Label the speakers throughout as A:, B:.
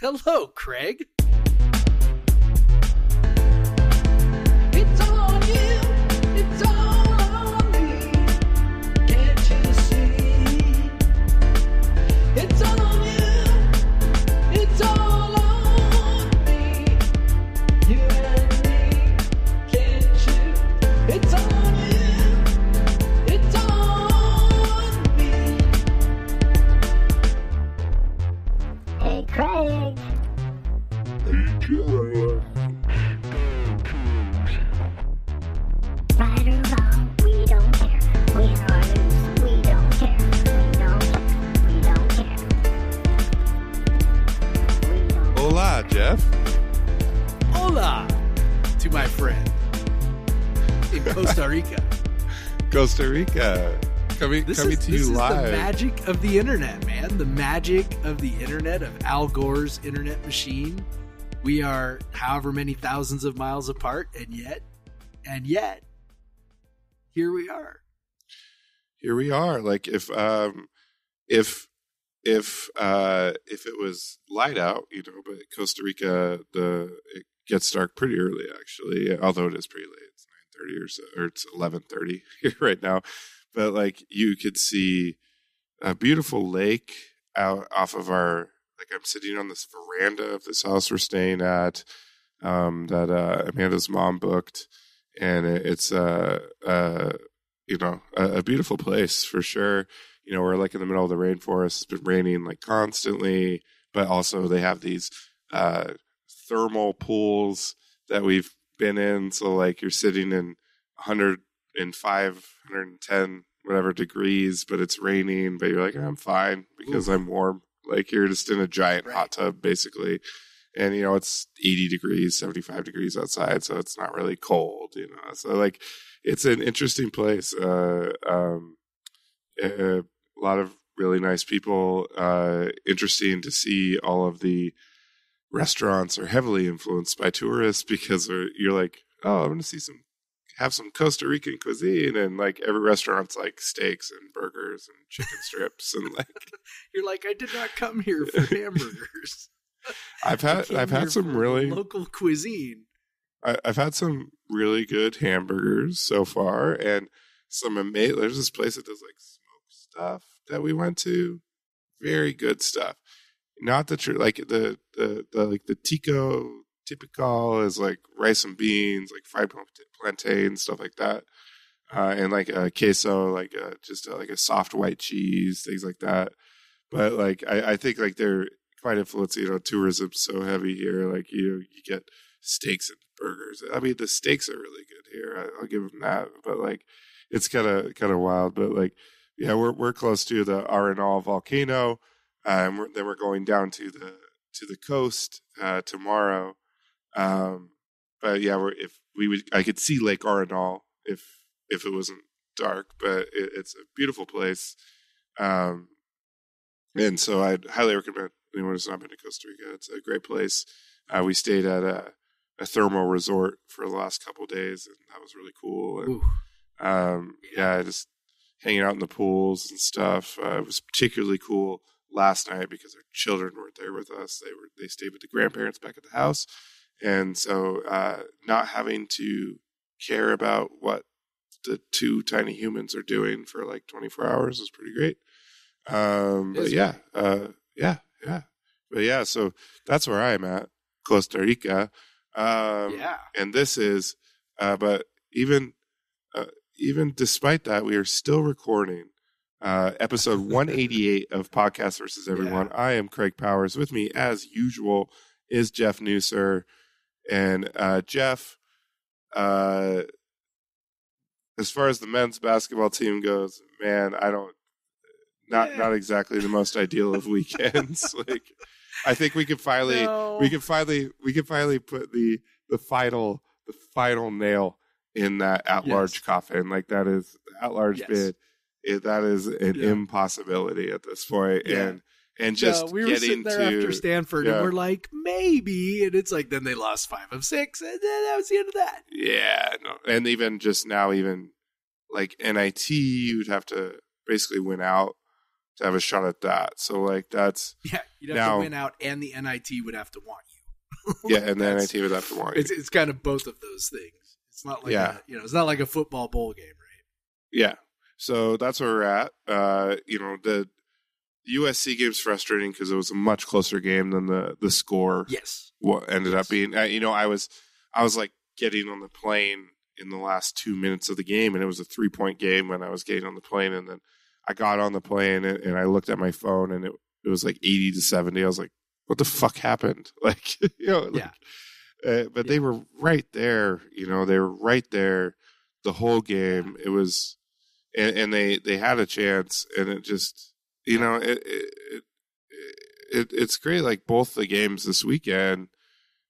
A: Hello, Craig. Costa Rica.
B: Coming,
A: This
B: coming
A: is,
B: to
A: this
B: you
A: is
B: live.
A: the magic of the internet, man. The magic of the internet, of Al Gore's internet machine. We are however many thousands of miles apart, and yet, and yet, here we are.
B: Here we are. Like if um if if uh if it was light out, you know, but Costa Rica the it gets dark pretty early actually, although it is pretty late. Thirty or so or it's eleven thirty right now. But like you could see a beautiful lake out off of our like I'm sitting on this veranda of this house we're staying at um that uh Amanda's mom booked and it, it's uh uh you know a, a beautiful place for sure you know we're like in the middle of the rainforest it's been raining like constantly but also they have these uh thermal pools that we've been in so like you're sitting in 105 110 whatever degrees but it's raining but you're like i'm fine because i'm warm. Like you're just in a giant
A: Right.
B: hot tub basically. And you know it's 80 degrees 75 degrees outside so it's not really cold you know? So like it's an interesting place. Uh um a, a lot of really nice people. Uh interesting to see all of the restaurants are heavily influenced by tourists because you're like oh i'm gonna see some have some costa rican cuisine and like every restaurant's like steaks and burgers and chicken strips and like
A: You're like, I did not come here for hamburgers.
B: i've had i've had some really
A: local cuisine.
B: I, I've had some really good hamburgers so far, and some amazing. There's this place that does like smoke stuff that we went to. Very good stuff. Not the true like the the the like the tico typical is like rice and beans, like fried plant- plantain stuff like that, uh, and like a queso, like a, just a, like a soft white cheese, things like that. But like I, I think like they're quite influenced. You know, tourism's so heavy here. Like you you get steaks and burgers. I mean, the steaks are really good here. I, I'll give them that. But like, it's kind of kind of wild. But like, yeah, we're we're close to the Arenal volcano, uh, and we're, then we're going down to the to the coast uh, tomorrow. Um, but yeah, we're if we would, I could see Lake Arenal if if it wasn't dark. But it, it's a beautiful place. Um, and so I'd highly recommend anyone who's not been to Costa Rica. It's a great place. Uh, we stayed at a, a thermal resort for the last couple of days, and that was really cool. And um, yeah, just hanging out in the pools and stuff. Uh, it was particularly cool last night because our children weren't there with us. They were they stayed with the grandparents back at the house, and so uh, not having to care about what the two tiny humans are doing for like 24 hours is pretty great. Um, but yeah, uh, yeah, yeah, but yeah. So that's where I am at, Costa Rica. Um,
A: yeah.
B: and this is uh but even uh, even despite that we are still recording uh episode 188 of podcast versus everyone i am craig powers with me as usual is jeff Nusser and uh jeff uh as far as the men's basketball team goes man i don't not
A: Yeah.
B: not exactly the most ideal of weekends like i think we can finally
A: No.
B: we can finally we can finally put the the final the final nail in that at large
A: Yes.
B: coffin. Like that is at large
A: Yes.
B: bid. It, that is an
A: Yeah.
B: impossibility at this point.
A: Yeah.
B: And and just
A: No, we were
B: getting
A: sitting there
B: to
A: after Stanford,
B: yeah.
A: and we're like, maybe, and it's like then they lost five of six, and then that was the end of that.
B: yeah, no. and even just now, even like NIT, you'd have to basically win out to have a shot at that. So like that's
A: Yeah, you'd have
B: Now-
A: to win out, and the NIT would have to want you.
B: yeah, and
A: the
B: NIT would have to want you.
A: It's it's kind of both of those things. It's not like
B: Yeah.
A: a, you know, it's not like a football bowl game, right?
B: Yeah. So that's where we're at. Uh, you know, the USC game's frustrating because it was a much closer game than the the score
A: Yes.
B: what ended
A: Yes.
B: up being. Uh, you know, I was I was like getting on the plane in the last two minutes of the game, and it was a three point game when I was getting on the plane, and then I got on the plane and, and I looked at my phone, and it it was like eighty to seventy. I was like, "What the fuck happened?" Like, you know, like,
A: Yeah.
B: Uh, but they were right there. You know, they were right there the whole game. It was, and, and they they had a chance, and it just, you know, it it, it it it's great. Like both the games this weekend,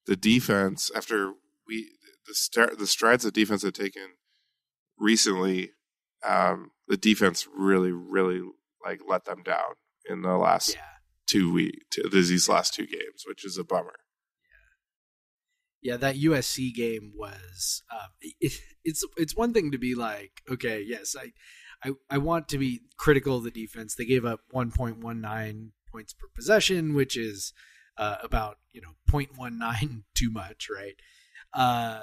B: the defense after we the start the strides the defense had taken recently, um, the defense really really like let them down in the last
A: Yeah.
B: two week to these last two games, which is a bummer.
A: Yeah, that USC game was. Um, it, it's it's one thing to be like, okay, yes, I, I I want to be critical of the defense. They gave up 1.19 points per possession, which is uh, about you know 0.19 too much, right? Uh,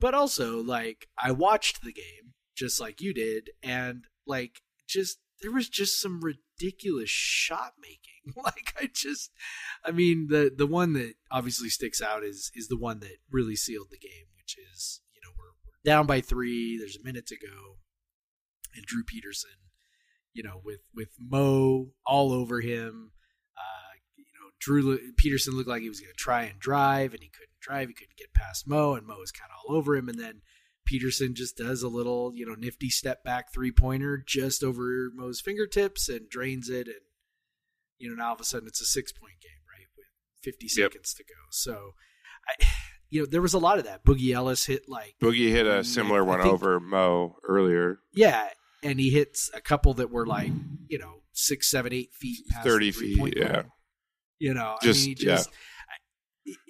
A: but also, like, I watched the game just like you did, and like, just there was just some ridiculous shot making. Like, I just, I mean, the the one that obviously sticks out is is the one that really sealed the game, which is you know we're, we're down by three. There's a minute to go, and Drew Peterson, you know, with with Mo all over him. Uh, you know, Drew Peterson looked like he was going to try and drive, and he couldn't drive. He couldn't get past Mo, and Mo was kind of all over him. And then Peterson just does a little, you know, nifty step back three pointer just over Mo's fingertips and drains it. And, you know, now all of a sudden it's a six point game, right? With 50
B: Yep.
A: seconds to go. So, I, you know, there was a lot of that. Boogie Ellis hit like,
B: Boogie hit a similar one
A: think-
B: over Mo earlier,
A: yeah. And he hits a couple that were like, you know, six, seven, eight feet past
B: thirty
A: the
B: feet.
A: three-point
B: Yeah,
A: line. You know,
B: Just-
A: I mean, he just,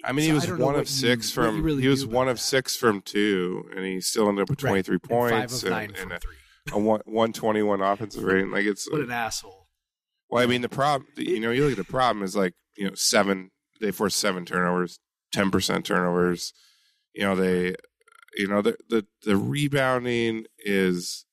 B: I mean, he was one of six
A: you-
B: from
A: really
B: he was one of
A: that.
B: six from two, and he still ended up with
A: Right.
B: twenty three
A: and five
B: points and,
A: from
B: and a, a one one twenty one offensive rating. Like it's
A: What an asshole.
B: well, I mean, the problem, you know, you look at the problem is like you know seven they forced seven turnovers, ten percent turnovers. You know they, you know the the the rebounding is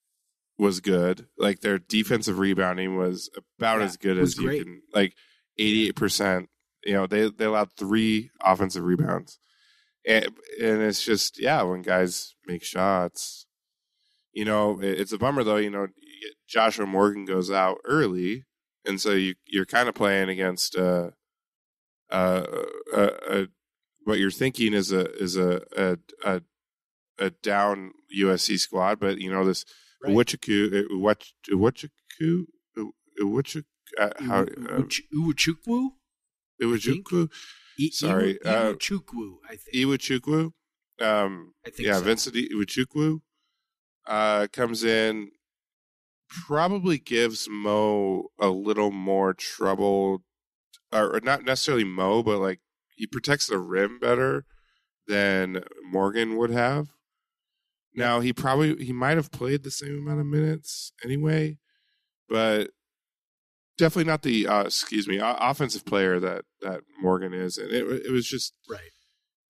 B: was good. Like their defensive rebounding was about
A: Yeah,
B: as good as you
A: great.
B: can. Like eighty eight percent. You know they they allowed three offensive rebounds, and and it's just yeah when guys make shots. You know it- it's a bummer though. You know Joshua Morgan goes out early, and so you you're kind of playing against uh uh uh, uh what you're thinking is a is a a a, a down USC squad, but you know this
A: Right.
B: Uwachiku Uwachiku Uwachiku uh, how uh,
A: Uwach- Uwachukwu?
B: Iwachuku
A: I-
B: Sorry,
A: Iwu-
B: uh,
A: Iwachukwu, I think.
B: Iwachukwu um
A: I think
B: yeah
A: so.
B: Vincent Iwachukwu uh comes in probably gives Mo a little more trouble or, or not necessarily Mo but like he protects the rim better than Morgan would have. Now he probably he might have played the same amount of minutes anyway, but definitely not the uh, excuse me offensive player that that Morgan is, and it it was just
A: Right.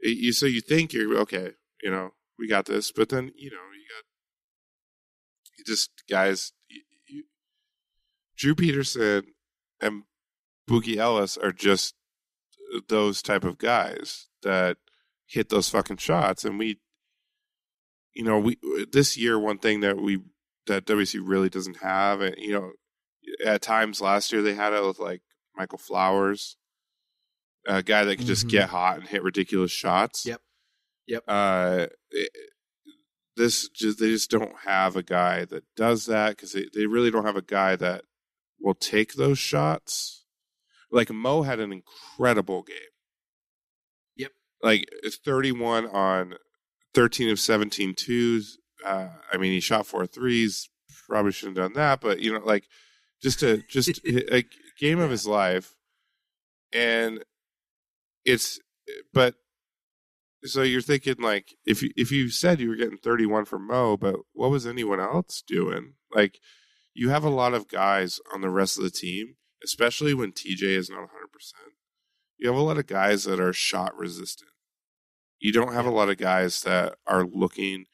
B: it, you. So you think you're okay, you know, we got this, but then you know you got you just guys. You, you, Drew Peterson and Boogie Ellis are just those type of guys that hit those fucking shots, and we, you know, we this year one thing that we that WC really doesn't have, and you know, at times last year they had it with like Michael Flowers, a guy that could just
A: Mhm.
B: get hot and hit ridiculous shots.
A: Yep. Yep.
B: Uh, it- this just they just don't have a guy that does that because they, they really don't have a guy that will take those shots. Like Mo had an incredible game.
A: Yep.
B: Like it's 31 on 13 of 17 twos. Uh, I mean, he shot four threes. Probably shouldn't have done that, but you know, like just a just a, game of his life, and it's but so you're thinking like if you if you said you were getting 31 from Mo, but what was anyone else doing? Like you have a lot of guys on the rest of the team, especially when TJ is not 100%. You have a lot of guys that are shot resistant. You don't have a lot of guys that are looking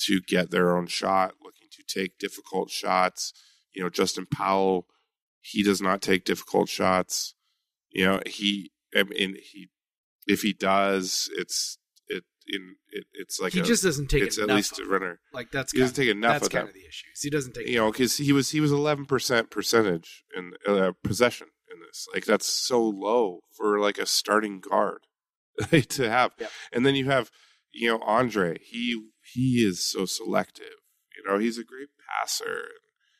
B: to get their own shot, looking to take difficult shots. You know, Justin Powell, he does not take difficult shots. You know, he, I mean, he, if he does, it's, it, in, it, it's like
A: he
B: a,
A: just doesn't take
B: it's at least
A: of
B: a runner.
A: Like that's
B: He
A: kind
B: doesn't take enough
A: that's
B: of
A: kind
B: them.
A: of the issues. He doesn't take
B: You know, because he was he was eleven percent percentage in uh, possession in this. Like that's so low for like a starting guard to have.
A: Yep.
B: And then you have you know Andre. He he is so selective. You know, he's a great passer.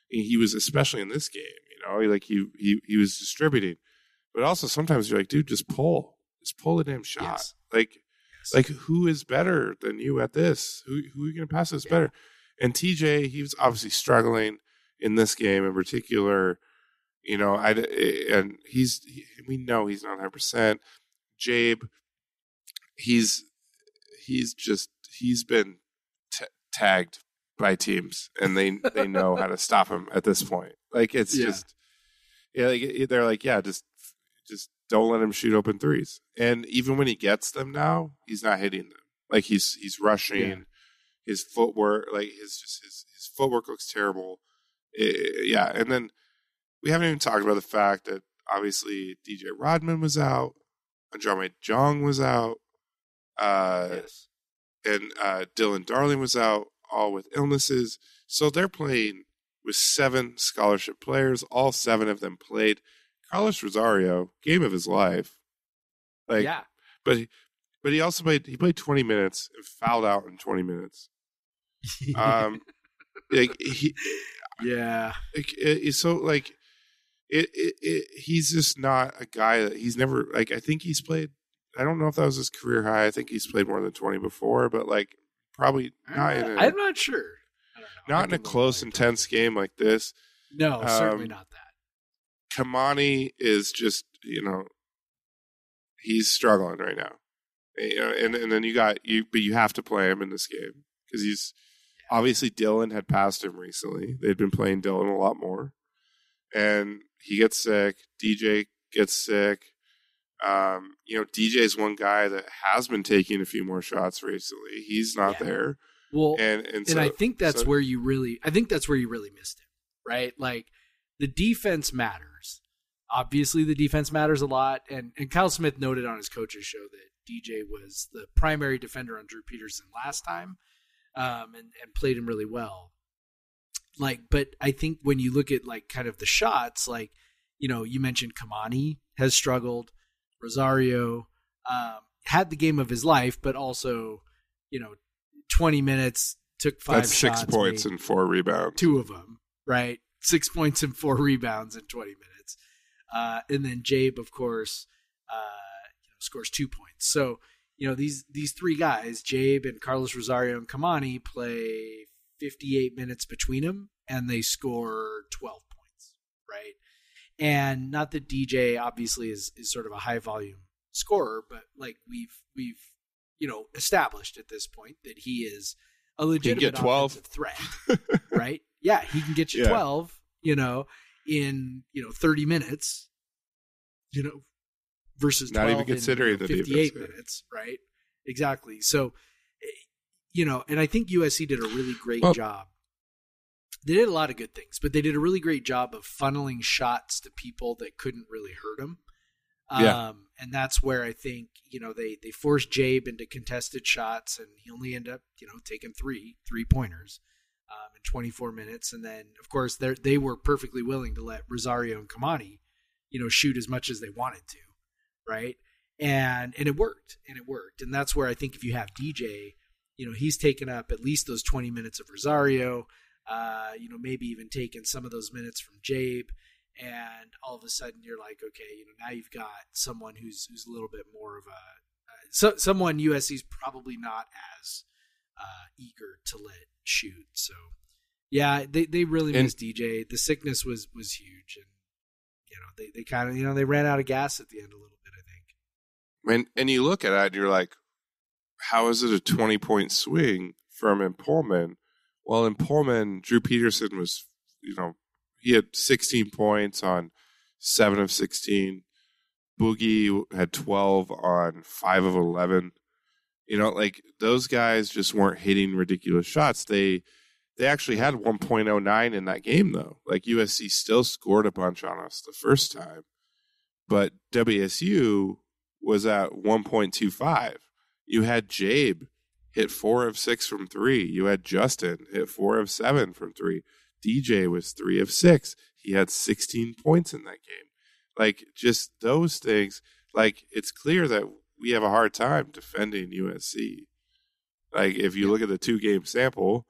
B: He was especially in this game. You know, like he he he was distributing, but also sometimes you're like, dude, just pull, just pull the damn shot.
A: Yes.
B: Like
A: Yes.
B: like who is better than you at this? Who who are you going to pass this
A: Yeah.
B: better? And TJ, he was obviously struggling in this game in particular. You know, I eh, and he's he, we know he's not 100. percent Jabe, he's he's just he's been t- tagged by teams, and they they know how to stop him at this point. Like it's
A: Yeah.
B: just yeah, like, they're like yeah, just just don't let him shoot open threes. And even when he gets them now, he's not hitting them. Like he's he's rushing.
A: Yeah.
B: His footwork, like his just his his footwork looks terrible. Eh, yeah, and then we haven't even talked about the fact that obviously DJ Rodman was out, Adrame Diongue was out, uh,
A: yes.
B: and uh, Dylan Darling was out, all with illnesses. So they're playing with seven scholarship players. All seven of them played. Carlos Rosario, game of his life. Like,
A: yeah.
B: but he, but he also played. He played twenty minutes and fouled out in twenty minutes. Um, like he,
A: yeah.
B: like, it, it's so like it, it, it. He's just not a guy that he's never like. I think he's played. I don't know if that was his career high. I think he's played more than twenty before, but like probably not in a,
A: I'm not sure. I don't know. I
B: not in a
A: can look
B: close,
A: like
B: intense game like this.
A: that. No, certainly
B: um,
A: not that.
B: Kymany is just you know he's struggling right now, you know, and and then you got you, but you have to play him in this game because he's obviously Dylan had passed him recently. They'd been playing Dylan a lot more, and he gets sick. DJ gets sick. Um, you know, DJ's one guy that has been taking a few more shots recently. He's not
A: Yeah.
B: there,
A: Well,
B: and and,
A: and
B: so,
A: I think that's
B: so-
A: where you really I think that's where you really missed him, right? Like the defense matters. Obviously the defense matters a lot and and Kyle Smith noted on his coach's show that DJ was the primary defender on Drew Peterson last time um and and played him really well. Like but I think when you look at like kind of the shots like you know, you mentioned Kymany has struggled, Rosario um had the game of his life but also, you know, 20 minutes took five
B: that's six
A: shots,
B: points and four rebounds.
A: two of them, right? Six points and four rebounds in 20 minutes. Uh, and then Jabe, of course, uh, you know, scores two points. So, you know, these, these three guys, Jabe and Carlos Rosario and Kymany play 58 minutes between them and they score 12 points, right? And not that DJ obviously is, is sort of a high volume scorer, but like we've, we've, you know, established at this point that he is a legitimate
B: get 12.
A: offensive threat right? Yeah, he can get you
B: Yeah.
A: 12, you know, in, you know, 30 minutes, you know, versus
B: Not
A: 12
B: even
A: in, you
B: considering
A: know,
B: the
A: 58
B: defense,
A: minutes, right? Exactly. So, eh, you know, and I think USC did a really great
B: Well-
A: job. They did a lot of good things, but they did a really great job of funneling shots to people that couldn't really hurt them.
B: Yeah.
A: Um, and that's where I think you know they they forced Jabe into contested shots, and he only ended up you know taking three three pointers um, in 24 minutes, and then of course they they were perfectly willing to let Rosario and Kymany you know shoot as much as they wanted to, right? And and it worked, and it worked, and that's where I think if you have DJ, you know he's taken up at least those 20 minutes of Rosario, uh, you know maybe even taking some of those minutes from Jabe and all of a sudden you're like, okay, you know, now you've got someone who's who's a little bit more of a uh, so, someone USC's probably not as uh, eager to let shoot. So yeah, they they really
B: And-
A: missed DJ. The sickness was was huge, and you know they they kind of you know they ran out of gas at the end a little bit. I think.
B: And and you look at it you're like, how is it a 20 point swing from Pullman? Well, in Pullman, Drew Peterson was, you know, he had 16 points on seven of 16. Boogie had 12 on five of 11. You know, like those guys just weren't hitting ridiculous shots. They they actually had 1.09 in that game though. Like USC still scored a bunch on us the first time, but WSU was at 1.25. You had Jabe hit four of six from three. You had Justin hit four of seven from three. DJ was three of six. He had 16 points in that game. Like just those things. Like it's clear that we have a hard time defending USC. Like if you look at the two game sample,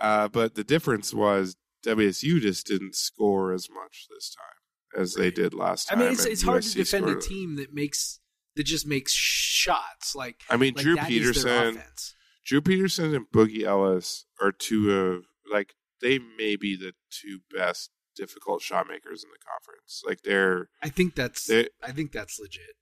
B: uh, but the difference was WSU just didn't score as much this time as they did last time.
A: I mean, it's it's hard to defend a team that makes that just makes shots. Like
B: I mean,
A: like
B: Drew
A: that is their
B: Peterson. Drew Peterson and Boogie Ellis are two of like they may be the two best difficult shot makers in the conference. Like they're
A: I think that's I think that's legit.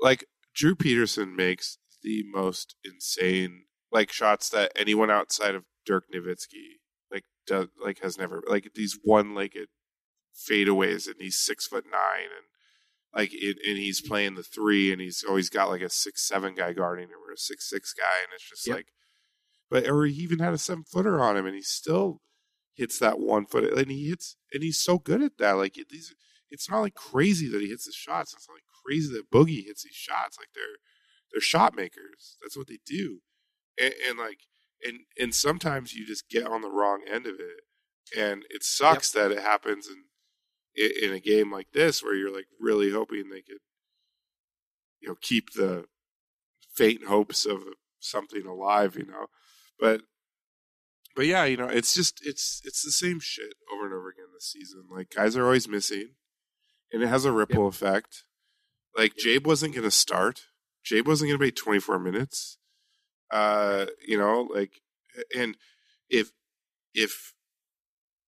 B: like Drew Peterson makes the most insane like shots that anyone outside of Dirk Nowitzki like does like has never like these one legged fadeaways and he's six foot nine and like it, and he's playing the three and he's always got like a six seven guy guarding him or a six six guy and it's just
A: Yep.
B: like but or he even had a seven footer on him and he still hits that one foot and he hits and he's so good at that like these it's not like crazy that he hits his shots it's not like crazy that boogie hits these shots like they're they're shot makers that's what they do and, and like and and sometimes you just get on the wrong end of it and it sucks that it happens in in in a game like this where you're like really hoping they could you know keep the faint hopes of something alive you know but but yeah you know it's just it's it's the same shit over and over again this season like guys are always missing and it has a ripple effect like jabe wasn't going to start jabe wasn't going to play 24 minutes uh you know like and if if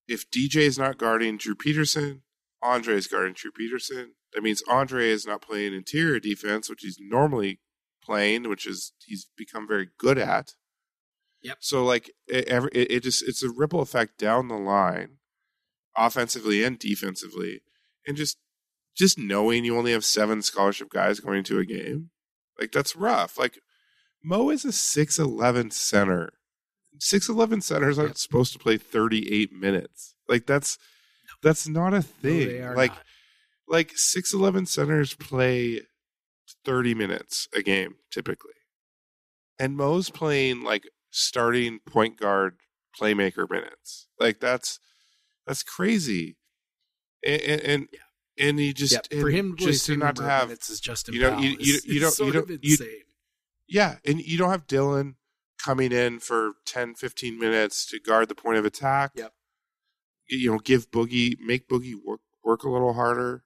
B: if dj is not guarding drew peterson andre is guarding drew peterson that means andre is not playing interior defense which he's normally playing which is he's become very good at
A: Yep.
B: so like it, every, it, it just it's a ripple effect down the line offensively and defensively and just just knowing you only have seven scholarship guys going to a game like that's rough like mo is a 6'11 center 6'11 centers aren't
A: Yep.
B: supposed to play 38 minutes like that's that's not a
A: No,
B: thing
A: they are
B: like
A: not.
B: like 6'11 centers play 30 minutes a game typically and mo's playing like starting point guard playmaker minutes like that's that's crazy and and and, and he just
A: yeah, for him
B: just to not to have
A: minutes as Justin
B: you know, you- you-
A: is-
B: you don't- you don't- you- Yeah, and you don't have Dylan coming in for 10, 15 minutes to guard the point of attack.
A: Yep.
B: You know, give Boogie, make Boogie work work a little harder.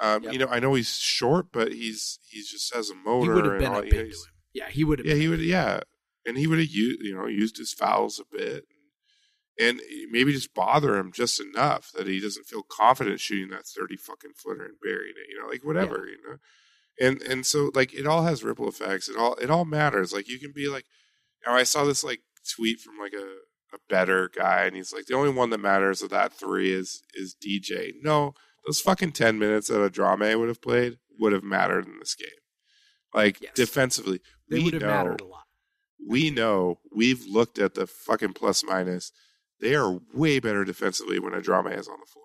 B: Um,
A: Yep.
B: You know, I know he's short, but he's he's just has a
A: he
B: motor.
A: would have been
B: all,
A: a
B: you know,
A: to him. Yeah, he would have.
B: Yeah,
A: been
B: he would. Yeah, and he would have used you know used his fouls a bit, and maybe just bother him just enough that he doesn't feel confident shooting that thirty fucking footer and burying it. You know, like whatever. You know, and and so like it all has ripple effects. It all it all matters. Like you can be like, you know, I saw this like tweet from like a a better guy, and he's like, the only one that matters of that three is is DJ. No, those fucking ten minutes that Adrame would have played would have mattered in this game. Like
A: Yes.
B: defensively,
A: They
B: we
A: would have mattered a lot.
B: We know we've looked at the fucking plus minus. They are way better defensively when Adrame is on the floor.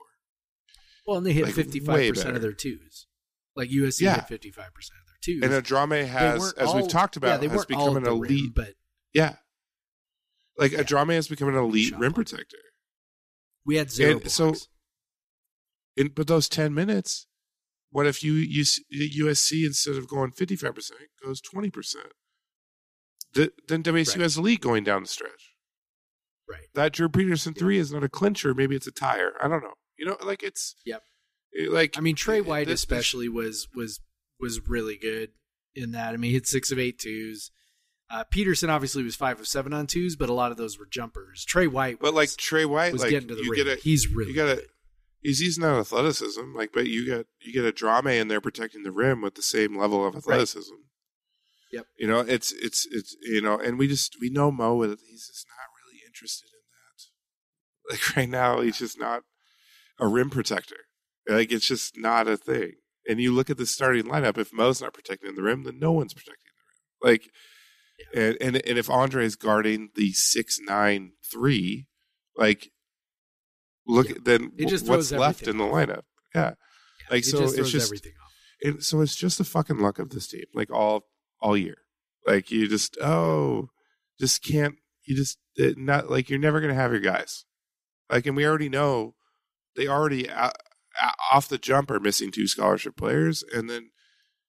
A: Well, and they hit fifty five percent of their twos. Like USC
B: Yeah.
A: hit fifty five percent of their twos.
B: And a has, as
A: all-
B: we've talked
A: yeah,
B: about,
A: they
B: has become an
A: the rim,
B: elite.
A: but
B: yeah, like
A: Yeah.
B: Adrame has become an elite
A: Shot
B: rim protector.
A: we had zero
B: And so- In, but those ten minutes, what if you use USC instead of going fifty five percent goes twenty percent? The, then WSU
A: Right.
B: has a lead going down the stretch.
A: right.
B: That Drew Peterson three is not a clincher. Maybe it's a tire. I don't know. You know, like it's
A: Yep.
B: like
A: I mean, Trey White
B: this- this-
A: especially was was was really good in that. I mean, he hit six of eight twos. Uh, Peterson obviously was five of seven on twos, but a lot of those were jumpers. Trey White,
B: But like Trey White,
A: was
B: like
A: getting to the
B: you
A: rim.
B: get a
A: he's really
B: you got a
A: good.
B: he's using that athleticism. Like, but you got you get Adrame in there protecting the rim with the same level of athleticism.
A: Yep.
B: You know, it's it's it's you know, and we just we know Mo. He's just not really interested in that. Like right now, he's just not. a rim protector. Like it's just not a thing. And you look at the starting lineup. If Mo's not protecting the rim, then no one's protecting the rim. Like, and and and if Andre's guarding the six nine three, like, look
A: Yeah.
B: then
A: It just
B: what's left in the lineup? Yeah, like
A: it
B: so it's just
A: everything off.
B: and so it's just the fucking luck of this team, like all all year. Like you just oh, just can't. You just not like you're never gonna have your guys. Like, and we already know they already uh, uh, off the jump are missing two scholarship players, and then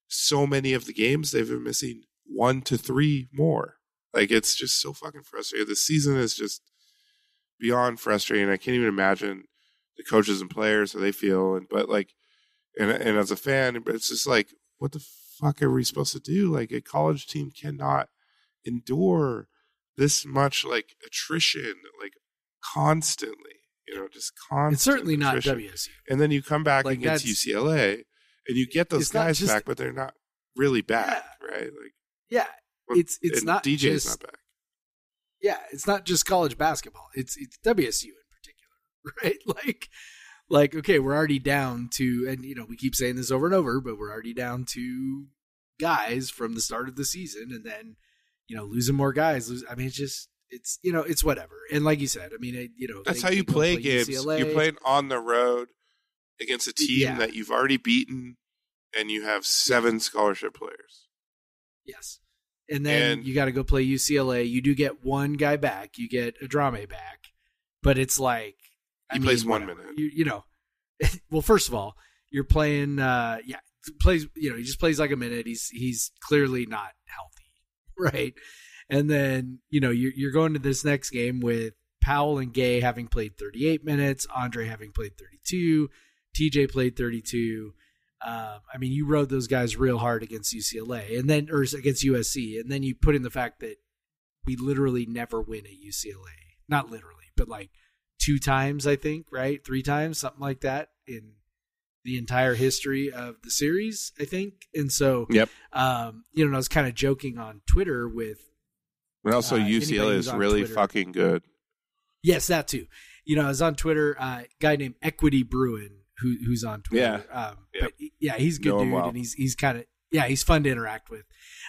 B: so many of the games they've been missing one to three more. Like it's just so fucking frustrating. The season is just beyond frustrating. I can't even imagine the coaches and players how they feel. And but like, and and as a fan, it's just like, what the fuck are we supposed to do? Like a college team cannot endure this much like attrition, like constantly. You know, just constant.
A: It's certainly not
B: attrition.
A: WSU.
B: And then you come back
A: Like,
B: against UCLA, and you get those guys
A: just-
B: back, but they're not really bad, right? Like
A: Yeah, it's it's not
B: DJ's
A: just
B: not back.
A: yeah, it's not just college basketball. It's it's WSU in particular, right? Like like okay, we're already down to and you know, we keep saying this over and over, but we're already down to guys from the start of the season and then you know, losing more guys. Lose, I mean, it's just it's you know, it's whatever. And like you said, I mean, it, you know,
B: That's
A: they-
B: how you
A: go
B: play games.
A: UCLA.
B: You're playing on the road against a team
A: Yeah.
B: that you've already beaten, and you have seven scholarship players.
A: Yes. And then
B: And-
A: you got to go play UCLA. You do get one guy back. You get Adrame back, but it's like I
B: He
A: mean,
B: plays one minute.
A: You, you know, well, first of all, you're playing. uh Yeah, plays. You know, he just plays like a minute. He's he's clearly not healthy, right? And then you know you're you're going to this next game with Powell and Gay having played 38 minutes, Andre having played 32, TJ played 32. Um, I mean, you rode those guys real hard against UCLA, and then or against USC, and then you put in the fact that we literally never win at UCLA. Not literally, but like two times, I think, right? Three times, something like that in the entire history of the series, I think. And so,
B: Yep.
A: um, you know, I was kind of joking on Twitter with
B: And also,
A: Uh,
B: UCLA is really
A: Twitter-
B: fucking good.
A: Yes, that too. You know, I was on Twitter, uh, guy named Equity Bruin, who who's on Twitter.
B: Yeah.
A: Um,
B: Yeah.
A: But yeah, he's a good
B: him
A: dude,
B: well.
A: and he's he's kind of yeah, he's fun to interact with.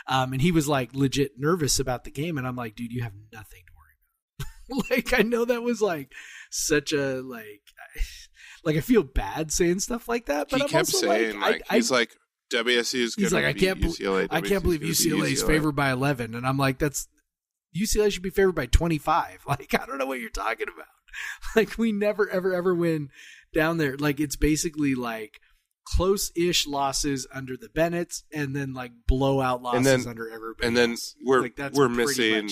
A: Um, and he was like legit nervous about the game, and I'm like, dude, you have nothing to worry about. like, I know that was like such a like, like I feel bad saying stuff like that, but
B: he
A: I'm
B: kept
A: also
B: saying,
A: like,
B: like,
A: I,
B: he's
A: I,
B: like, WSU is going
A: he's like,
B: to
A: I can't, bel-
B: UCLA.
A: I can't believe
B: is gonna beat
A: UCLA is favored by 11, and I'm like, that's UCLA should be favored by 25. Like, I don't know what you're talking about. Like, we never, ever, ever win down there. Like, it's basically like close-ish losses under the Bennett's, and then like blowout losses
B: then-
A: under everybody.
B: and then
A: else.
B: we're-
A: like, that's
B: we're missing.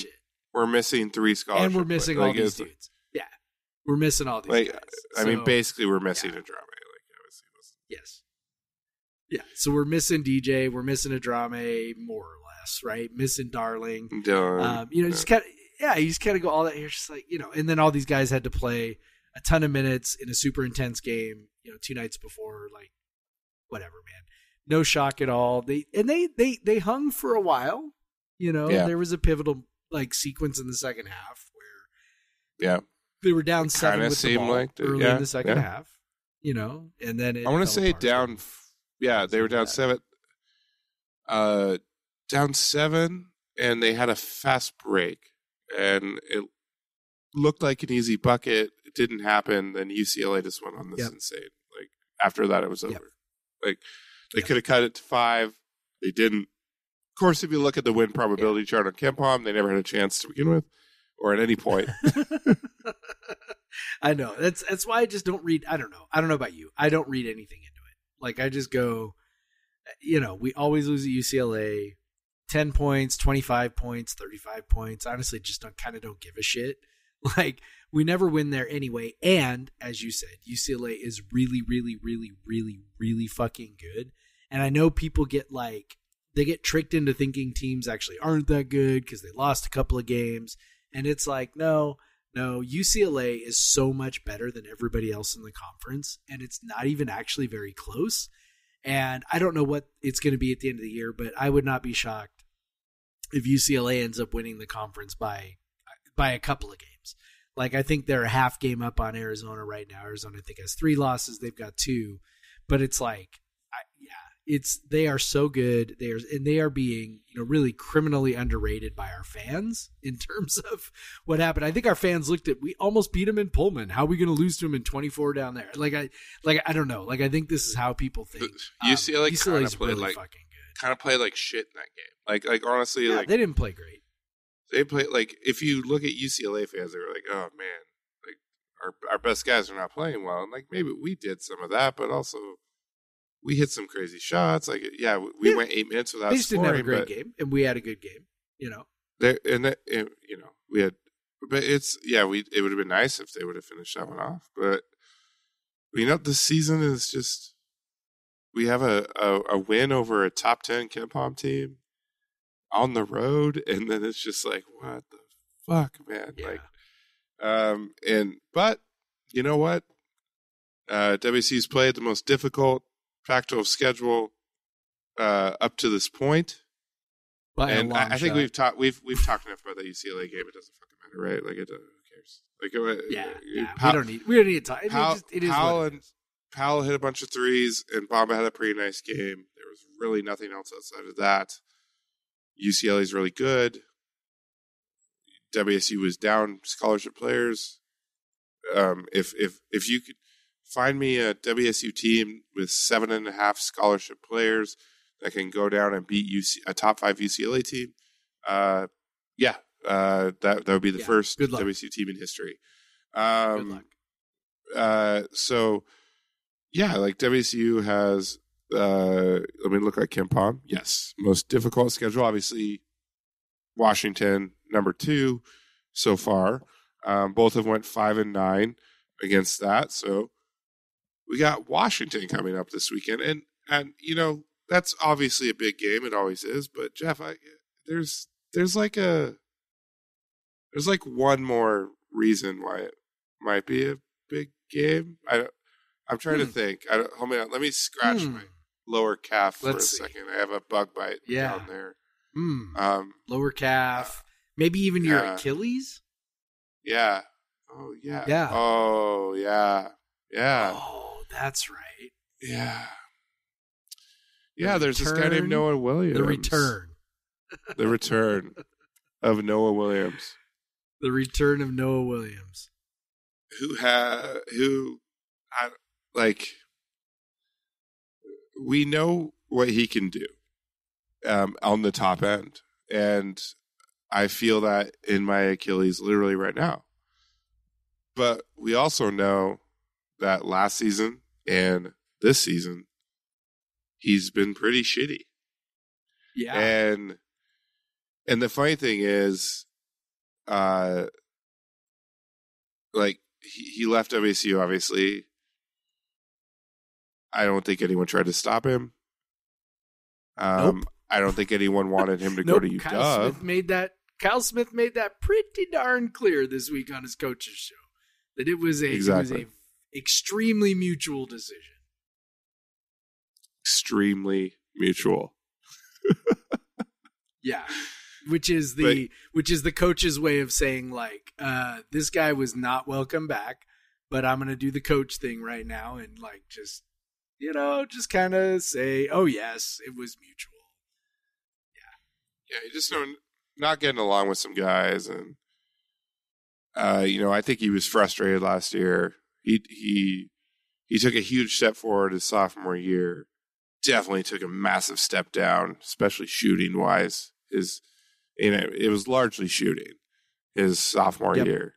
B: We're missing three scholarships.
A: and we're missing all these dudes. We're missing all these
B: Like,
A: guys.
B: I mean, basically, we're missing
A: yeah.
B: Adrame. Like, obviously, was-
A: Yes. Yeah. So we're missing DJ. We're missing Adrame, more or less, right? Missing Darling.
B: Done.
A: Um, you know,
B: Yeah.
A: just kind of, yeah, you just kind of go all that. You're just like, you know, and then all these guys had to play a ton of minutes in a super intense game, you know, two nights before, like, whatever, man. No shock at all. They and they they they hung for a while. You know,
B: Yeah.
A: there was a pivotal like sequence in the second half where
B: yeah.
A: They were down
B: It
A: seven with the ball
B: like
A: early
B: yeah,
A: in the second
B: yeah.
A: half. You know, and then it
B: I want to say
A: apart.
B: down. Yeah, they were down seven. Uh, down seven, and they had a fast break, and it looked like an easy bucket. It didn't happen. Then UCLA just went on this
A: Yep.
B: insane. Like after that, it was over.
A: Yep.
B: Like they
A: Yep.
B: could have cut it to five. They didn't. Of course, if you look at the win probability chart on KenPom, they never had a chance to begin with, or at any point.
A: I know. That's that's why I just don't read. I don't know. I don't know about you. I don't read anything into it. Like I just go, you know, we always lose at UCLA. Ten points, twenty five points, thirty five points. Honestly, just don't kind of don't give a shit. Like we never win there anyway. And as you said, UCLA is really, really, really, really, really fucking good. And I know people get like they get tricked into thinking teams actually aren't that good because they lost a couple of games. And it's like, no, no, UCLA is so much better than everybody else in the conference, and it's not even actually very close. And I don't know what it's going to be at the end of the year, but I would not be shocked if UCLA ends up winning the conference by by a couple of games. Like I think they're a half game up on Arizona right now. Arizona I think has three losses. They've got two, but it's like, it's they are so good. They are and they are being you know really criminally underrated by our fans in terms of what happened. I think our fans looked at we almost beat them in Pullman. How are we going to lose to them in twenty four down there? Like I like I don't know. Like I think this is how people think. Um,
B: UCLA kinda
A: UCLA's
B: played
A: really
B: like-
A: fucking good.
B: kind of played like shit in that game. Like like honestly,
A: Yeah,
B: like
A: they didn't play great.
B: they play like if you look at UCLA fans, they were like, oh man, like our our best guys are not playing well, and like maybe we did some of that, but also we hit some crazy shots. Like yeah, we, we
A: Yeah.
B: went eight minutes without
A: They just didn't have a great game, and we had a good game. You know,
B: there and that, and, you know we had, but it's yeah, we it would have been nice if they would have finished that one off, but you know this season is just we have a a, a win over a top ten KenPom team on the road, and then it's just like what the fuck, man,
A: Yeah.
B: like um and but you know what uh WC's played the most difficult Pac-12 schedule uh up to this point
A: by
B: and I, I think
A: shot.
B: we've talked we've we've talked enough about the UCLA game. It doesn't fucking matter, right? Like it. Uh, who cares? Like uh,
A: yeah,
B: uh,
A: yeah.
B: Pow-
A: we don't need we don't need time. It,
B: Powell-
A: just, it is
B: Powell
A: it
B: and-
A: is.
B: Powell hit a bunch of threes, and Bamba had a pretty nice game. There was really nothing else outside of that. UCLA is really good. WSU was down scholarship players. Um, if if if you could find me a WSU team with seven and a half scholarship players that can go down and beat UC, a top five UCLA team, uh, yeah, uh, that that would be the
A: Yeah,
B: first. WSU team in history.
A: Good
B: Um,
A: luck.
B: uh, so yeah, like WSU has. Uh, let me look at KenPom. Yes, most difficult schedule. Obviously, Washington number two so far. Um, both have went five and nine against that. So we got Washington coming up this weekend, and and you know that's obviously a big game. It always is. But Jeff, I there's there's like a there's like one more reason why it might be a big game. I I'm trying to
A: Hmm.
B: think. I don't, hold on. Let me scratch
A: Hmm.
B: my lower calf for
A: Let's
B: a
A: see.
B: second. I have a bug bite
A: Yeah.
B: down there.
A: Hmm.
B: Um,
A: Lower calf, maybe even your
B: yeah.
A: Achilles.
B: yeah. Oh yeah.
A: Yeah.
B: Oh yeah. Yeah.
A: Oh, that's right.
B: Yeah.
A: The
B: Yeah, there's this guy named Noah Williams.
A: The return,
B: The return of Noah Williams.
A: the return of Noah Williams.
B: Who ha who I, like we know what he can do um on the top end. And I feel that in my Achilles literally right now. But we also know that last season and this season he's been pretty shitty.
A: Yeah,
B: And and the funny thing is, uh, like he, he left WSU. Obviously, I don't think anyone tried to stop him. Um,
A: Nope.
B: I don't think anyone wanted him to go
A: nope.
B: to
A: Kyle
B: UW.
A: Smith made that. Kyle Smith made that pretty darn clear this week on his coach's show that it was a it
B: Exactly.
A: was a extremely mutual decision.
B: Extremely mutual.
A: Yeah. Which is the which is the coach's way of saying like, uh, this guy was not welcome back, but I'm gonna do the coach thing right now and like just you know, just kind of say, Oh yes, it was mutual.
B: Yeah, you just know not getting along with some guys, and uh, you know, I think he was frustrated last year. He he he took a huge step forward his sophomore year. Definitely took a massive step down, especially shooting wise. His you know, it was largely shooting his sophomore
A: Yep.
B: year,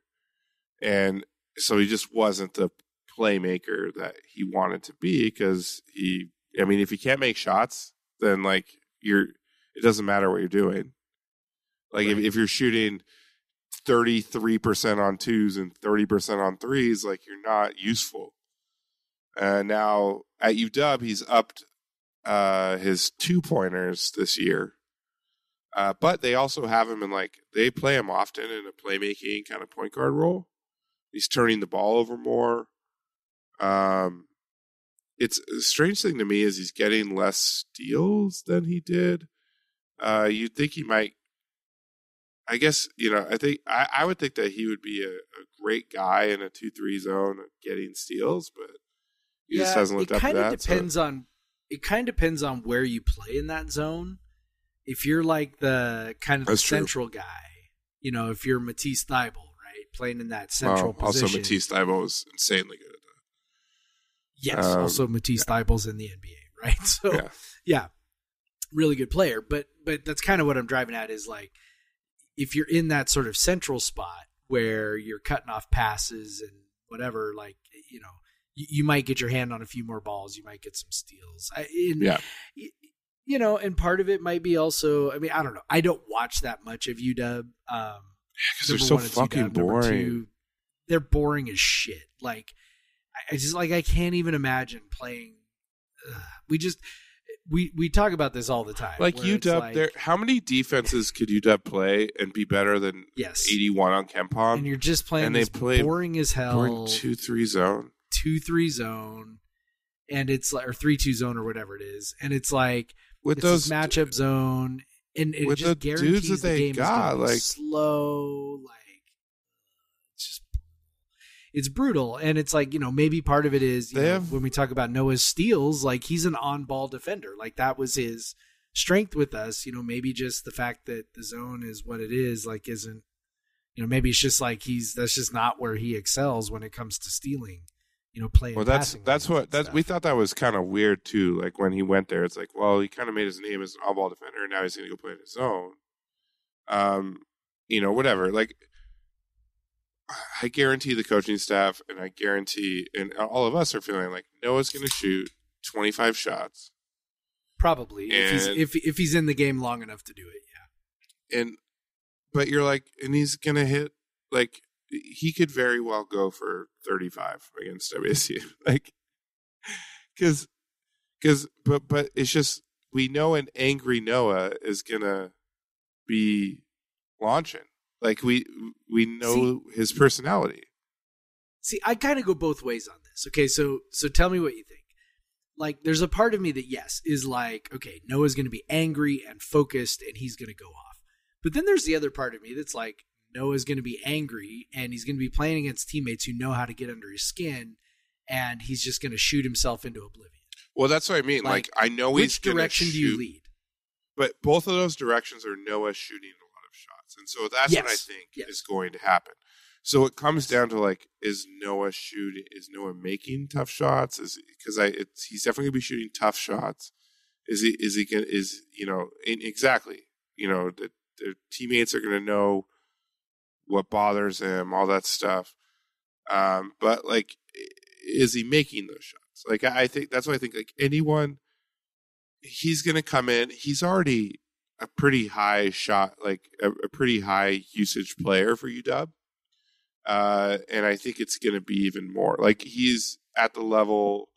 B: and so he just wasn't the playmaker that he wanted to be because he. I mean, if he can't make shots, then like you're it doesn't matter what you're doing. Like if, if you're shooting 33% on twos and 30% on threes, like you're not useful. Uh, now at UW, he's upped uh, his two pointers this year. Uh, but they also have him in like, they play him often in a playmaking kind of point guard role. He's turning the ball over more. Um, it's a strange thing to me is he's getting less steals than he did. Uh, you'd think he might. I guess you know. I think I, I would think that he would be a, a great guy in a two-three zone getting steals, but he just hasn't lived up to
A: kind of
B: that. so-
A: depends on it kind of depends on where you play in that zone. If you're like the kind of the
B: That's true.
A: central guy, you know, if you're Matisse Thybulle, right, playing in that central
B: Well, also,
A: position.
B: Matisse Thybulle was insanely good at that.
A: Yes,
B: Um,
A: also Matisse Thybulle's in the NBA, right? So yeah.
B: Yeah.
A: really good player. But but that's kind of what I'm driving at is like if you're in that sort of central spot where you're cutting off passes and whatever, like you know, you, you might get your hand on a few more balls, you might get some steals. I, and,
B: Yeah.
A: You know, and part of it might be also. I mean, I don't know. I don't watch that much of UW. Um,
B: Because they're so fucking
A: UW.
B: Boring.
A: two, they're boring as shit. Like, I, I just like I can't even imagine playing. Uh, we just we we talk about this all the time.
B: Like UW,
A: like-
B: there. How many defenses could UW play and be better than
A: yes,
B: eighty-one on
A: KenPom?
B: and
A: you're just playing
B: and they play
A: boring as hell
B: Boring two-three zone.
A: two three zone, and it's like or three two zone or whatever it is, and it's like
B: With
A: it's
B: those
A: this matchup zone, and it
B: with
A: just
B: the dudes
A: guarantees
B: that
A: the
B: they
A: game
B: got, like-
A: slow, like it's brutal, and it's like you know maybe part of it is you know,
B: have-
A: when we talk about Noah's steals, like he's an on ball defender, like that was his strength with us. You know, maybe just the fact that the zone is what it is, like isn't you know maybe it's just like he's that's just not where he excels when it comes to stealing. You know, playing.
B: Well, that's that's what that's
A: stuff.
B: we thought that was kind of weird too. Like when he went there, it's like, well, he kind of made his name as an all ball defender, and now he's going to go play in his zone. Um, you know, whatever. Like, I guarantee the coaching staff, and I guarantee, and all of us are feeling like Noah's going to shoot twenty five shots,
A: Probably if he's if if he's in the game long enough to do it. Yeah.
B: and but you're like, and he's going to hit like he could very well go for thirty five against WSU, like because because but but it's just we know an angry Noah is gonna be launching. Like we we know his personality.
A: See, I kind of go both ways on this. Okay, so so tell me what you think. Like, there's a part of me that yes is like, okay, Noah's going to be angry and focused, and he's going to go off. But then there's the other part of me that's like, Noah's going to be angry, and he's going to be playing against teammates who know how to get under his skin, and he's just going to shoot himself into oblivion.
B: Well, that's what I mean. Like,
A: Like,
B: I know
A: Which
B: gonna
A: direction do you lead?
B: But both of those directions are Noah shooting a lot of shots, and so that's what I think
A: yes.
B: is going to happen. So it comes down to like, is Noah shooting? Is Noah making tough shots? Is because I it's, he's definitely gonna be shooting tough shots. Is he? Is he gonna? Is you know in, exactly? You know the, the teammates are gonna know what bothers him, all that stuff. Um, but like, is he making those shots? Like I I think that's why I think like anyone he's going to come in. He's already a pretty high shot, like a, a pretty high usage player for UW. Uh, and I think it's going to be even more. Like he's at the level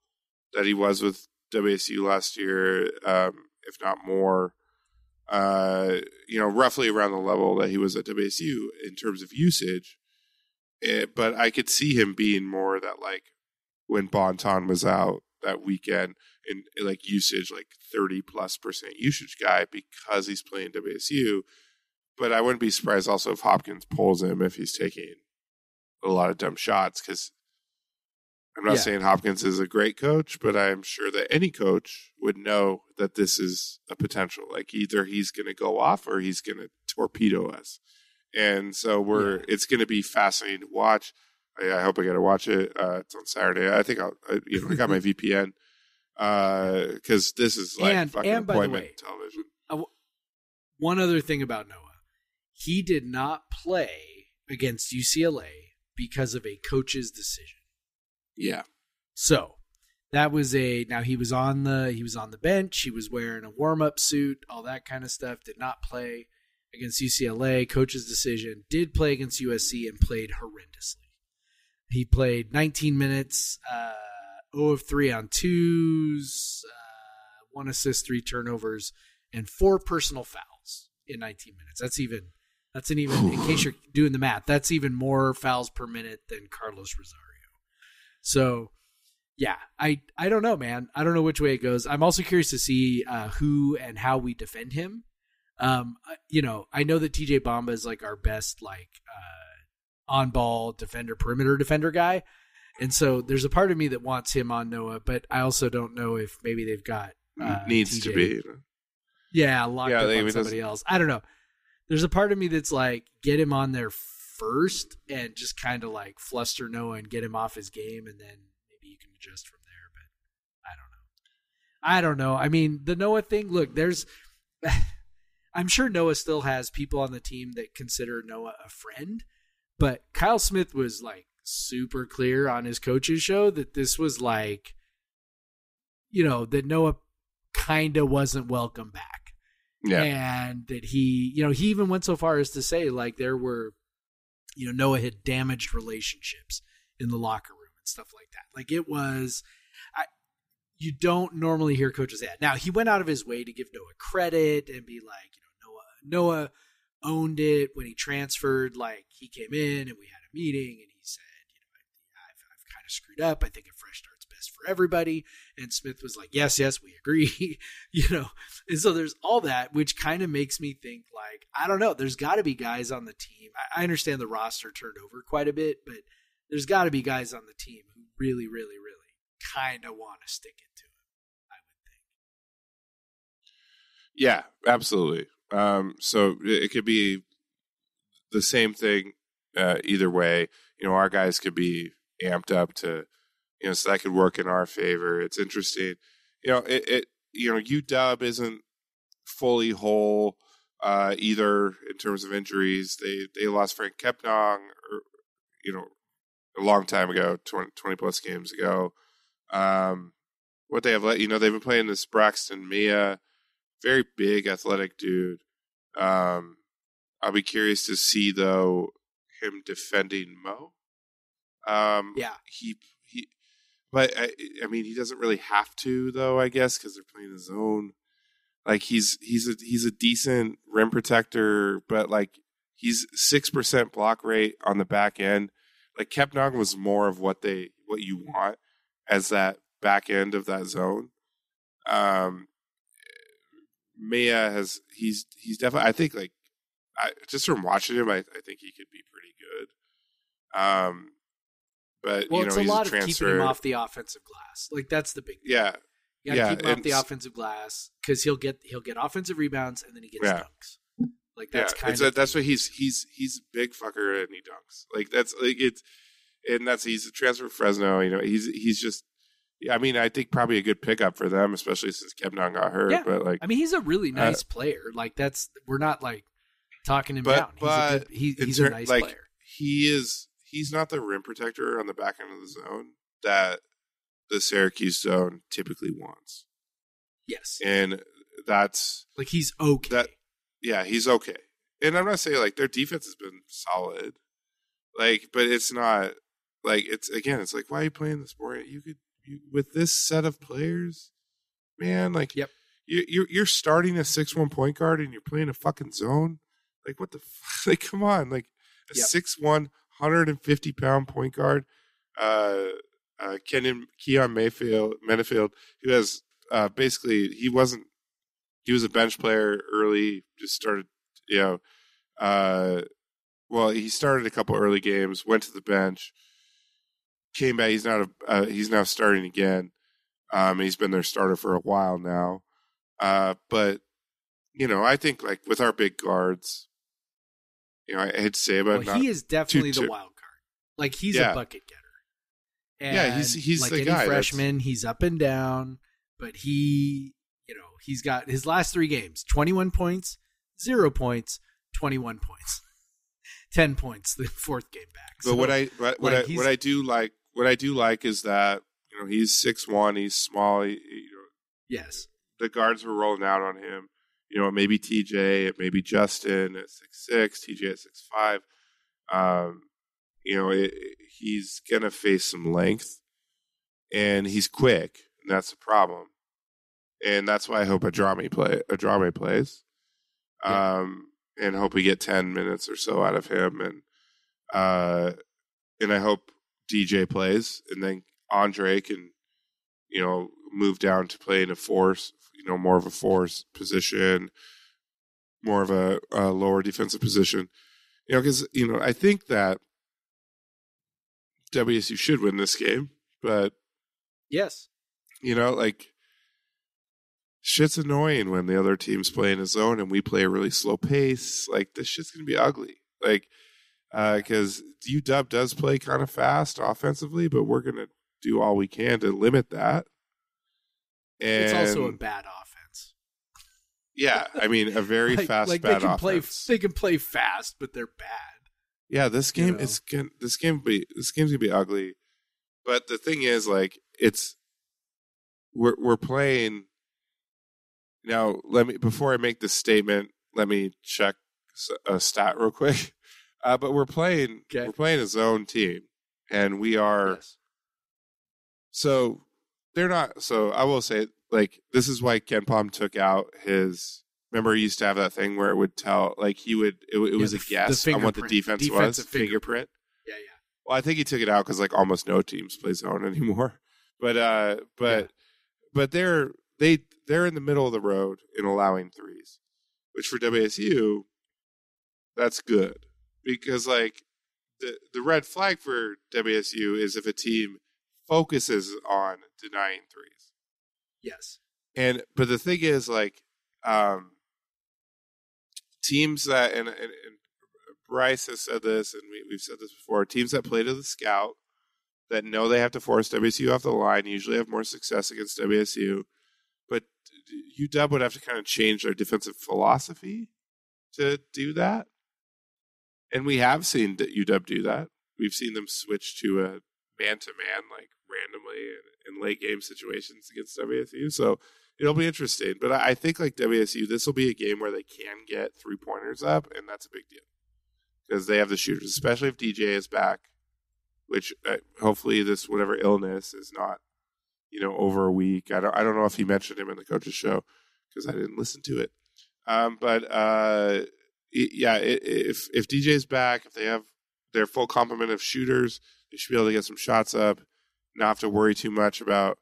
B: that he was with WSU last year, um, if not more. Uh, you know, roughly around the level that he was at WSU in terms of usage. Eh, but I could see him being more that like when Bonton was out that weekend in like usage, like 30 plus percent usage guy because he's playing WSU. But I wouldn't be surprised also if Hopkins pulls him if he's taking a lot of dumb shots because I'm not
A: Yeah.
B: saying Hopkins is a great coach, but I'm sure that any coach would know that this is a potential. Like either he's going to go off or he's going to torpedo us. And so we're,
A: Yeah.
B: it's going to be fascinating to watch. I, I hope I get to watch it. Uh, it's on Saturday. I think I'll, I, you know, I got my VPN because this is like
A: And-
B: fucking
A: and
B: appointment
A: way,
B: television.
A: One other thing about Noah, he did not play against UCLA because of a coach's decision.
B: Yeah.
A: So that was a now he was on the he was on the bench. He was wearing a warm up suit, all that kind of stuff. Did not play against UCLA. Coach's decision. Did play against USC and played horrendously. He played 19 minutes, uh, 0 of 3 on twos, uh, one assist, three turnovers, and four personal fouls in 19 minutes. That's even that's an even in case you're doing the math. That's even more fouls per minute than Carlos Rosario. So, yeah, I I don't know, man. I don't know which way it goes. I'm also curious to see uh, who and how we defend him. Um, you know, I know that TJ Bamba is like our best like uh, on ball defender, perimeter defender guy, and so there's a part of me that wants him on Noah, but I also don't know if maybe they've got uh,
B: Needs to be.
A: yeah locked
B: Yeah,
A: up on somebody else. I don't know. There's a part of me that's like get him on there first and just kind of like fluster Noah and get him off his game, and then maybe you can adjust from there. But I don't know. I don't know. I mean, the Noah thing. Look, there's. I'm sure Noah still has people on the team that consider Noah a friend, but Kyle Smith was like super clear on his coach's show that this was like, you know, that Noah kind of wasn't welcome back.
B: Yeah.
A: and that he you know he even went so far as to say like there were you know noah had damaged relationships in the locker room and stuff like that. Like it was i you don't normally hear coaches say that now he went out of his way to give noah credit and be like you know noah noah owned it when he transferred like he came in and we had a meeting and he said you know I've, I've kind of screwed up i think a fresh start's best for everybody and smith was like yes yes we agree you know and so there's all that, which kind of makes me think like, I don't know, there's got to be guys on the team. I, I understand the roster turned over quite a bit, but there's got to be guys on the team who really, really, really kind of want to stick it to him, I would think.
B: Yeah, absolutely. Um, so it it could be the same thing uh, either way. You know, our guys could be amped up to, you know, so that could work in our favor. It's interesting. You know, it, it you know, UW isn't fully whole uh, either in terms of injuries. They they lost Franck Kepnang, or, you know, a long time ago, 20, 20 plus games ago. Um, what they have let you know, they've been playing this Braxton Meah, very big athletic dude. Um, I'll be curious to see though him defending Mo. Um,
A: Yeah.
B: he he, but I, I mean, he doesn't really have to though. I guess because they're playing his own. Like he's he's a he's a decent rim protector, but like he's six percent block rate on the back end. Like Kepnang was more of what they what you want as that back end of that zone. Um, Meah has he's he's definitely I think like I just from watching him I, I think he could be pretty good. Um, but
A: Well,
B: you know
A: it's a
B: he's
A: lot
B: a
A: of keeping him off the offensive glass. Like that's the big.
B: yeah,
A: You gotta
B: yeah,
A: keep him off the offensive glass because he'll get he'll get offensive rebounds and then he gets
B: Yeah.
A: dunks. Like that's
B: yeah,
A: kind of
B: a, that's what he's he's he's a big fucker and he dunks like that's like it's and that's he's a transfer from Fresno. You know he's he's just. I mean I think probably a good pickup for them, especially since Kepnang got hurt.
A: Yeah.
B: But like
A: I mean, he's a really
B: Uh,
A: nice player. Like that's we're not like talking him
B: But-
A: down. He's, a,
B: but
A: good, he, he's a nice
B: like,
A: player.
B: he is he's not the rim protector on the back end of the zone that the Syracuse zone typically wants,
A: Yes,
B: and that's
A: like he's okay.
B: that yeah, he's okay. And I'm not saying like their defense has been solid, like, but it's not like it's again, it's like why are you playing the sport? You could you, with this set of players, man. Like,
A: Yep.
B: you, you're you're starting a six one point guard and you're playing a fucking zone. Like, what the f- like? Come on, like a
A: Yep.
B: six one, 150 pound point guard. Uh, uh, Kenan Keyon Mayfield, Menifield, who has uh, basically he wasn't he was a bench player early, just started, you know, uh, well, he started a couple early games, went to the bench, came back. He's not a, uh, he's now starting again. Um, he's been their starter for a while now. Uh, but you know, I think like with our big guards, you know, I hate to say it,
A: well, he is definitely
B: too-
A: the wild card. Like he's
B: Yeah.
A: a bucket getter.
B: Yeah, he's- he's
A: like
B: the
A: any
B: guy, that's-
A: freshman. He's up and down, but he, you know, he's got his last three games: twenty-one points, zero points, twenty-one points, ten points. The fourth game back.
B: But what I what, what
A: like,
B: I what I do like what I do like is that you know he's six one, he's small. He, you know,
A: yes,
B: the guards were rolling out on him. You know, maybe TJ, it may be Justin at six six, TJ at six five. Um, you know, it, he's gonna face some length, and he's quick, and that's the problem. And that's why I hope Adrame play Adrame plays,
A: Yeah.
B: um, and hope we get ten minutes or so out of him, and uh, and I hope DJ plays, and then Andre can, you know, move down to play in a force, you know, more of a force position. more of a, a lower defensive position. You know, because you know I think that WSU should win this game, but
A: Yes.
B: you know, like shit's annoying when the other team's playing in a zone and we play a really slow pace. Like this shit's gonna be ugly. Like Uh, because UW does play kind of fast offensively, but we're gonna do all we can to limit that. And
A: it's also a bad offense.
B: yeah, I mean a very
A: like,
B: fast
A: like
B: bad
A: they can play
B: offense.
A: they can play fast, but they're bad.
B: Yeah, this
A: you
B: game
A: know.
B: is gonna this game be this game's gonna be ugly. But the thing is, like, it's we're we're playing now. Let me before I make this statement, let me check a stat real quick. Uh, but we're playing
A: Okay.
B: we're playing a zone team, and we are
A: Yes.
B: so they're not. So I will say, like, this is why KenPom took out his. Remember, he used to have that thing where it would tell, like, he would. It, it
A: Yeah,
B: was
A: the
B: a guess on what the
A: fingerprint.
B: defense was.
A: Defensive
B: Fingerprint.
A: Yeah, yeah.
B: Well, I think he took it out because like almost no teams play zone anymore. But uh, but
A: Yeah.
B: but they're they they're in the middle of the road in allowing threes, which for WSU, that's good because like the the red flag for WSU is if a team focuses on denying threes.
A: Yes.
B: And but the thing is, like, um, teams that and, and, and Bryce has said this, and we, we've said this before. Teams that play to the scout that know they have to force WSU off the line usually have more success against WSU. But UW would have to kind of change their defensive philosophy to do that. And we have seen UW do that. We've seen them switch to a man to man, like randomly in, late game situations against WSU. So it'll be interesting. But I, I think like WSU, this will be a game where they can get three pointers up, and that's a big deal because they have the shooters, especially if DJ is back. Which uh, hopefully this whatever illness is not, you know, over a week. I don't I don't know if he mentioned him in the coaches show because I didn't listen to it. Um, but uh, yeah, if if DJ's back, if they have their full complement of shooters, they should be able to get some shots up. Not have to worry too much about,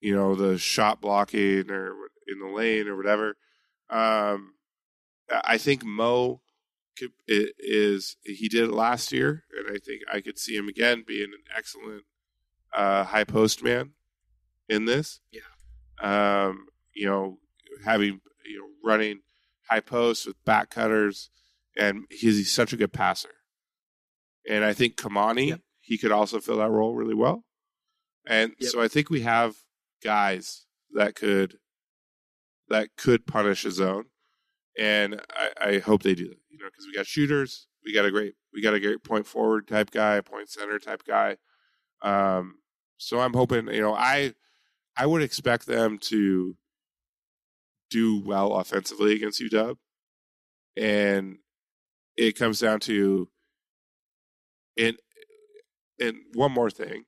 B: you know, the shot blocking or in the lane or whatever. Um, I I think Mo is he did it last year, and I think I could see him again being an excellent uh, high post man in this.
A: Yeah.
B: Um, you know, having you know running high posts with back cutters, and he's, he's such a good passer. And I think Kymany,
A: Yep.
B: he could also fill that role really well. And
A: Yep.
B: so I think we have guys that could that could punish a zone, and I, I hope they do that. You know, because we got shooters, we got a great we got a great point forward type guy, point center type guy. Um, so I'm hoping you know I I would expect them to do well offensively against UW, and it comes down to and and one more thing,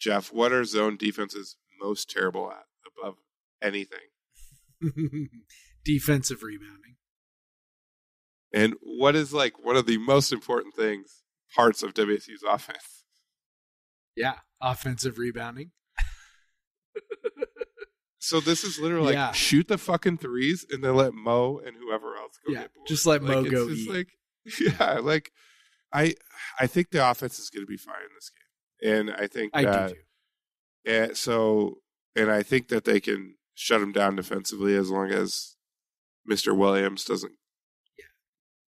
B: Jeff. What are zone defenses most terrible at above anything?
A: Defensive rebounding.
B: And what is like one of the most important things parts of WSU's offense?
A: Yeah. Offensive rebounding.
B: So this is literally like shoot the fucking threes and then let Mo and whoever else go
A: Yeah,
B: get boards.
A: just let Mo
B: it's
A: go
B: just
A: eat.
B: Like, yeah, like I I think the offense is going to be fine in this game, and I think
A: I
B: that
A: do too.
B: and so and I think that they can shut him down defensively as long as Mister Williams doesn't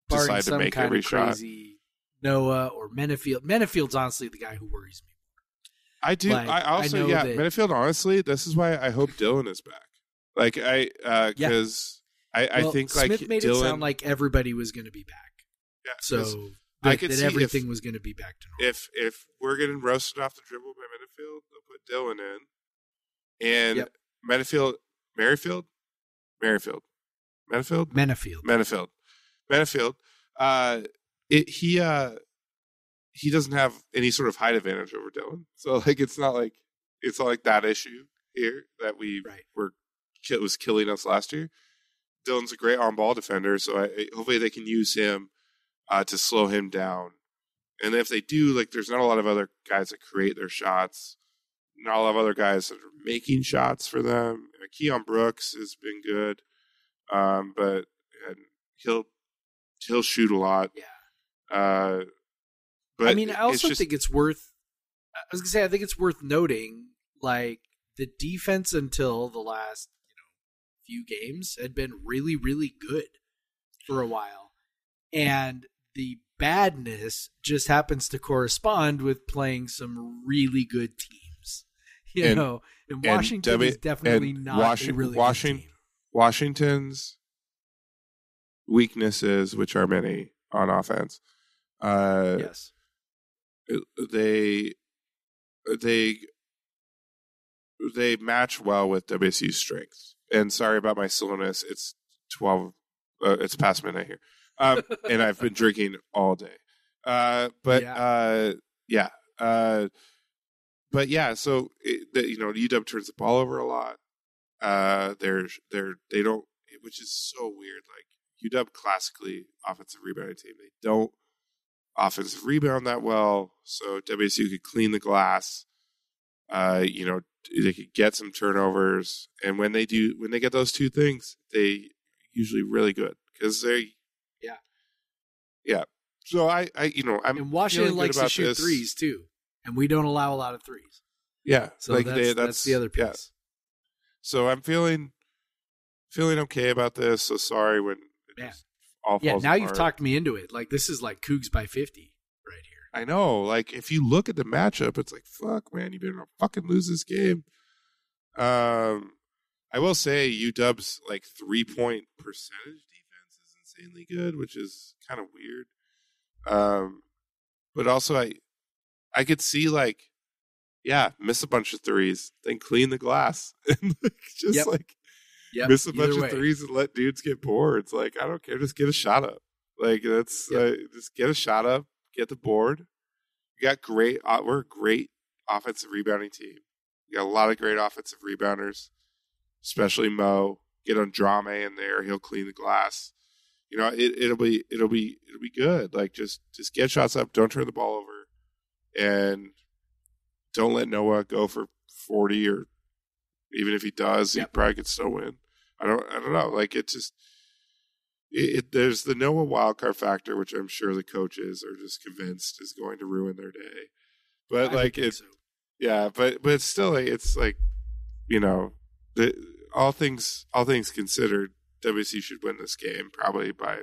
A: Barring
B: decide to
A: some
B: make
A: kind
B: every
A: of
B: shot.
A: crazy Noah or Menifield. Menifield's honestly the guy who worries me.
B: I do.
A: Like,
B: I
A: I
B: also,
A: know
B: yeah,
A: that-.
B: Honestly, this is why I hope Dylan is back. Like I,
A: Yeah.
B: because I, I
A: Well,
B: think like
A: Smith made
B: Dylan.
A: it sound like everybody was going to be back.
B: Yeah.
A: So
B: I
A: that,
B: could
A: that
B: see if-
A: everything was going to be back to normal.
B: if if we're getting roasted off the dribble by Minifield, they'll put Dylan in, and
A: Yep.
B: Minifield, Merrifield, Merrifield, Minifield,
A: Menefield.
B: Menifield. Menifield. Uh, it, he uh, he doesn't have any sort of height advantage over Dylan. So like, it's not like it's not like that issue here that we
A: Right.
B: were was killing us last year. Dylan's a great on ball defender, so I, hopefully they can use him uh, to slow him down. And if they do, like, there's not a lot of other guys that create their shots. Not a lot of other guys that are making shots for them. Uh, Keion Brooks has been good. Um, but and he'll he'll shoot a lot.
A: Yeah.
B: Uh, but
A: I mean, I also
B: just-
A: think it's worth. I was gonna say, I think it's worth noting, like the defense until the last, you know, few games had been really, really good for a while, and the badness just happens to correspond with playing some really good teams. You
B: And-
A: know, and
B: and
A: Washington
B: W-
A: is definitely not a really
B: Washing-
A: good team.
B: Washington's weaknesses, which are many on offense, uh,
A: Yes,
B: they they they match well with WSU's strengths. And sorry about my slowness; it's twelve. Uh, it's past midnight here, um, and I've been drinking all day. Uh, but
A: Yeah.
B: uh, yeah, uh, but yeah. So it, the, you know, UW turns the ball over a lot. Uh, they're they're they don't, which is so weird. Like UW classically offensive rebounding team, they don't offensive rebound that well. So WSU could clean the glass. Uh, you know, they could get some turnovers, and when they do, when they get those two things, they usually really good because they,
A: Yeah.
B: yeah. So I, I, you know, I'm
A: and Washington likes to shoot
B: this.
A: threes too, and we don't allow a lot of threes.
B: Yeah,
A: So
B: like
A: that's,
B: they,
A: that's, the other piece.
B: yeah. So I'm feeling feeling okay about this. So sorry when just all
A: Yeah, now you've talked me into it. Like this is like Cougs by fifty right here.
B: I know. Like if you look at the matchup, it's like fuck, man, you better not fucking lose this game. Um, I will say UW's like three point percentage defense is insanely good, which is kind of weird. Um, but also I, I could see like, yeah, miss a bunch of threes, then clean the glass, and like, just
A: Yep.
B: like
A: Yep,
B: miss a bunch
A: way.
B: of threes and let dudes get boards. Like I don't care, just get a shot up. Like that's
A: Yep.
B: uh, just get a shot up, get the board. We got great. Uh, we're a great offensive rebounding team. We got a lot of great offensive rebounders, especially Mo. Get on Adrame in there; he'll clean the glass. You know, it, it'll be it'll be it'll be good. Like just just get shots up, don't turn the ball over, and don't let Noah go for forty or even if he does, he probably could still win. I don't I don't know. Like it just it, it there's the Noah wildcard factor, which I'm sure the coaches are just convinced is going to ruin their day. But
A: I
B: like
A: think
B: it,
A: so.
B: yeah, but but it's still like it's like you know the all things all things considered, WC should win this game probably by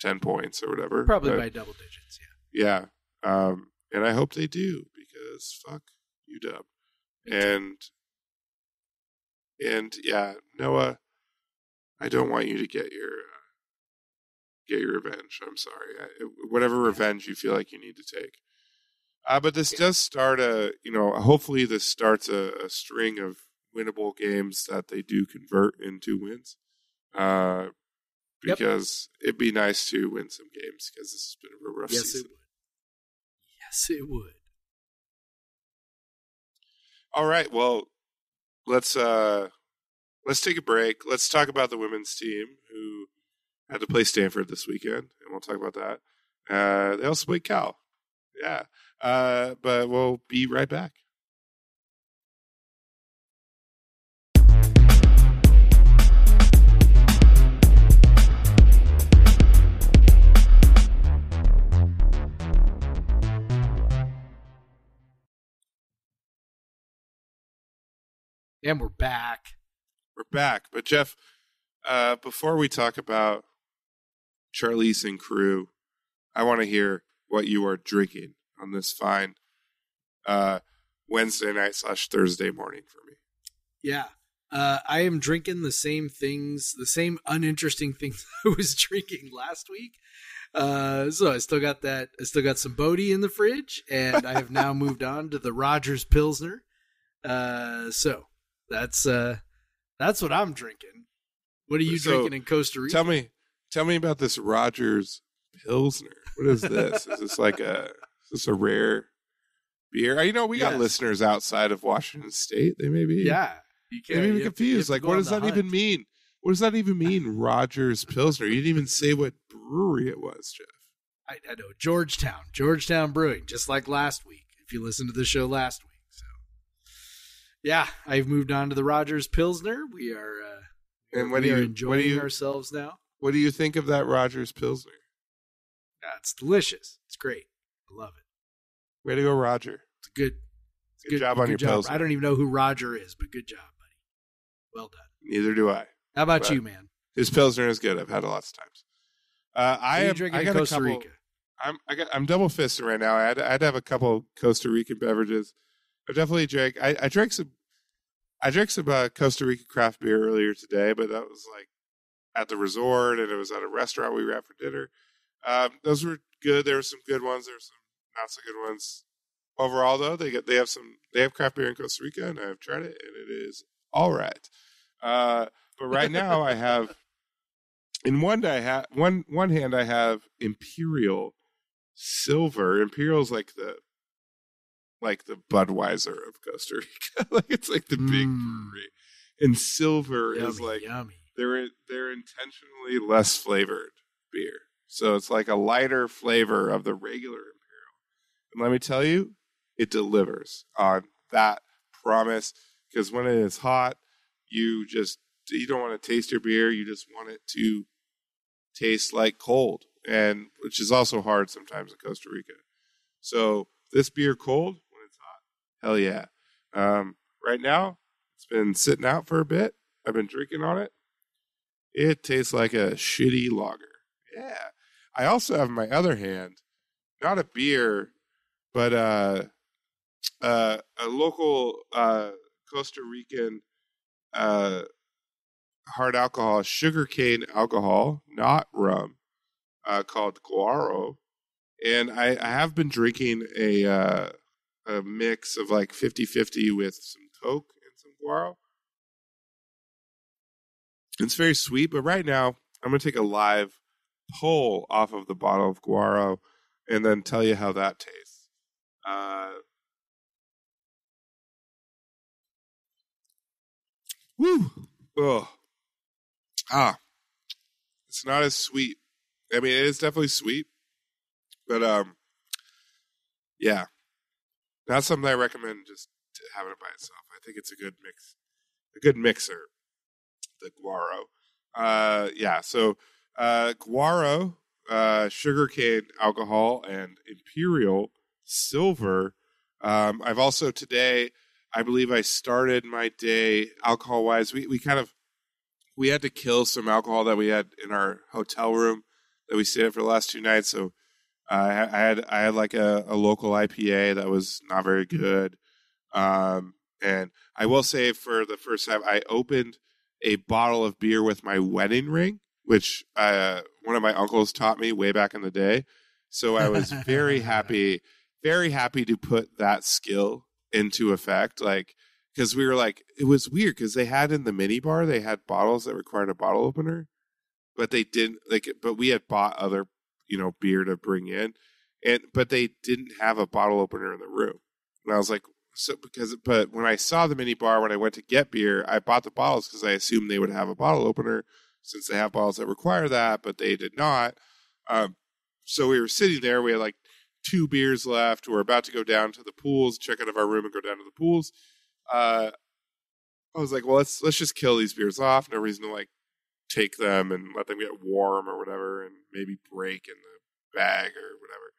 B: ten points or whatever.
A: probably
B: But,
A: by double digits. Yeah.
B: yeah, um, and I hope they do because fuck UW and and yeah, Noah, I don't want you to get your uh, get your revenge. I'm sorry, I, whatever revenge you feel like you need to take. Uh, but this does start a you know hopefully this starts a, a string of winnable games that they do convert into wins. Uh,
A: Yep.
B: because it'd be nice to win some games because this has been a real rough
A: Yes,
B: season.
A: it would. Yes, it would.
B: All right, well, let's uh let's take a break. Let's talk about the women's team who had to play Stanford this weekend, and we'll talk about that. Uh they also played Cal. Yeah. Uh but we'll be right back.
A: And we're back.
B: We're back. But Jeff, uh before we talk about Charlisse and crew, I want to hear what you are drinking on this fine uh Wednesday night slash Thursday morning for me.
A: Yeah. Uh, I am drinking the same things, the same uninteresting things I was drinking last week. Uh, so I still got that. I still got some Bodhi in the fridge, and I have now moved on to the Rogers Pilsner. Uh, so that's uh, that's what I'm drinking. What are you
B: So,
A: drinking in Costa Rica?
B: Tell me, tell me about this Rogers Pilsner. What is this? is this like a is this a rare beer? You know, we got listeners outside of Washington State. They may be,
A: yeah, you
B: they may be confused. Like, what does that even mean? What does that even mean? Rogers Pilsner. You didn't even say what brewery it was, Jeff.
A: I, I know Georgetown, Georgetown Brewing, just like last week. If you listened to the show last week, yeah, I've moved on to the Rogers Pilsner. We are uh,
B: And what
A: we
B: do
A: are
B: you
A: enjoying
B: what do you
A: ourselves now.
B: what do you think of that Rogers Pilsner?
A: Yeah, it's delicious. It's great. I love it.
B: Way to go, Roger.
A: It's a good. It's a
B: Good job on your Pilsner.
A: I don't even know who Roger is, but good job, buddy. Well done.
B: Neither do I.
A: How about
B: Right.
A: you, man?
B: His Pilsner is good. I've had it lots of times. Uh, I
A: are
B: am
A: drinking
B: I got
A: Costa
B: a couple,
A: Rica?
B: I'm I got I'm double fisting right now. I had, I had to have a couple Costa Rican beverages. I definitely drank. I, I drank some. I drank some uh, Costa Rica craft beer earlier today, but that was like at the resort, and it was at a restaurant we were at for dinner. Um, those were good. There were some good ones. There were some not so good ones. Overall, though, they get they have some they have craft beer in Costa Rica, and I've tried it, and it is all right. Uh, but right now, I have in one I have one one hand I have Imperial Silver. Imperial's like the like the Budweiser of Costa Rica. like it's like the big
A: Mm.
B: brewery. And silver is like
A: yummy.
B: they're they're intentionally less flavored beer. So it's like a lighter flavor of the regular Imperial. And let me tell you, it delivers on that promise because when it is hot, you just you don't want to taste your beer, you just want it to taste like cold. And which is also hard sometimes in Costa Rica. So this beer cold when it's hot, hell yeah. Um, right now, it's been sitting out for a bit. I've been drinking on it. It tastes like a shitty lager. Yeah. I also have my other hand, not a beer, but uh, uh, a local uh, Costa Rican uh, hard alcohol, sugarcane alcohol, not rum, uh, called Guaro. And I, I have been drinking a uh, a mix of like 50 50 with some Coke and some Guaro. It's very sweet, but right now I'm going to take a live pull off of the bottle of Guaro and then tell you how that tastes. Uh, woo! Ugh. Ah. It's not as sweet. I mean, it is definitely sweet, but um, yeah, not something I recommend just having it by itself. I think it's a good mix, a good mixer. The Guaro, uh, yeah. So uh, Guaro, uh, sugarcane alcohol, and Imperial silver. Um, I've also today, I believe, I started my day alcohol wise. We we kind of we had to kill some alcohol that we had in our hotel room that we stayed at for the last two nights. So uh, I I had I had like a, a local IPA that was not very good. Um, and I will say for the first time, I opened a bottle of beer with my wedding ring, which uh, one of my uncles taught me way back in the day. So I was very happy, very happy to put that skill into effect. Like, because we were like, it was weird because they had in the mini bar, they had bottles that required a bottle opener, but they didn't like, but we had bought other, you know, beer to bring in, and but they didn't have a bottle opener in the room. And I was like, so because, but when I saw the mini bar when I went to get beer, I bought the bottles because I assumed they would have a bottle opener since they have bottles that require that, but they did not. Um, so we were sitting there. We had like two beers left. We're about to go down to the pools, check out of our room, and go down to the pools. Uh, I was like, well, let's let's just kill these beers off. No reason to like take them and let them get warm or whatever, and maybe break in the bag or whatever.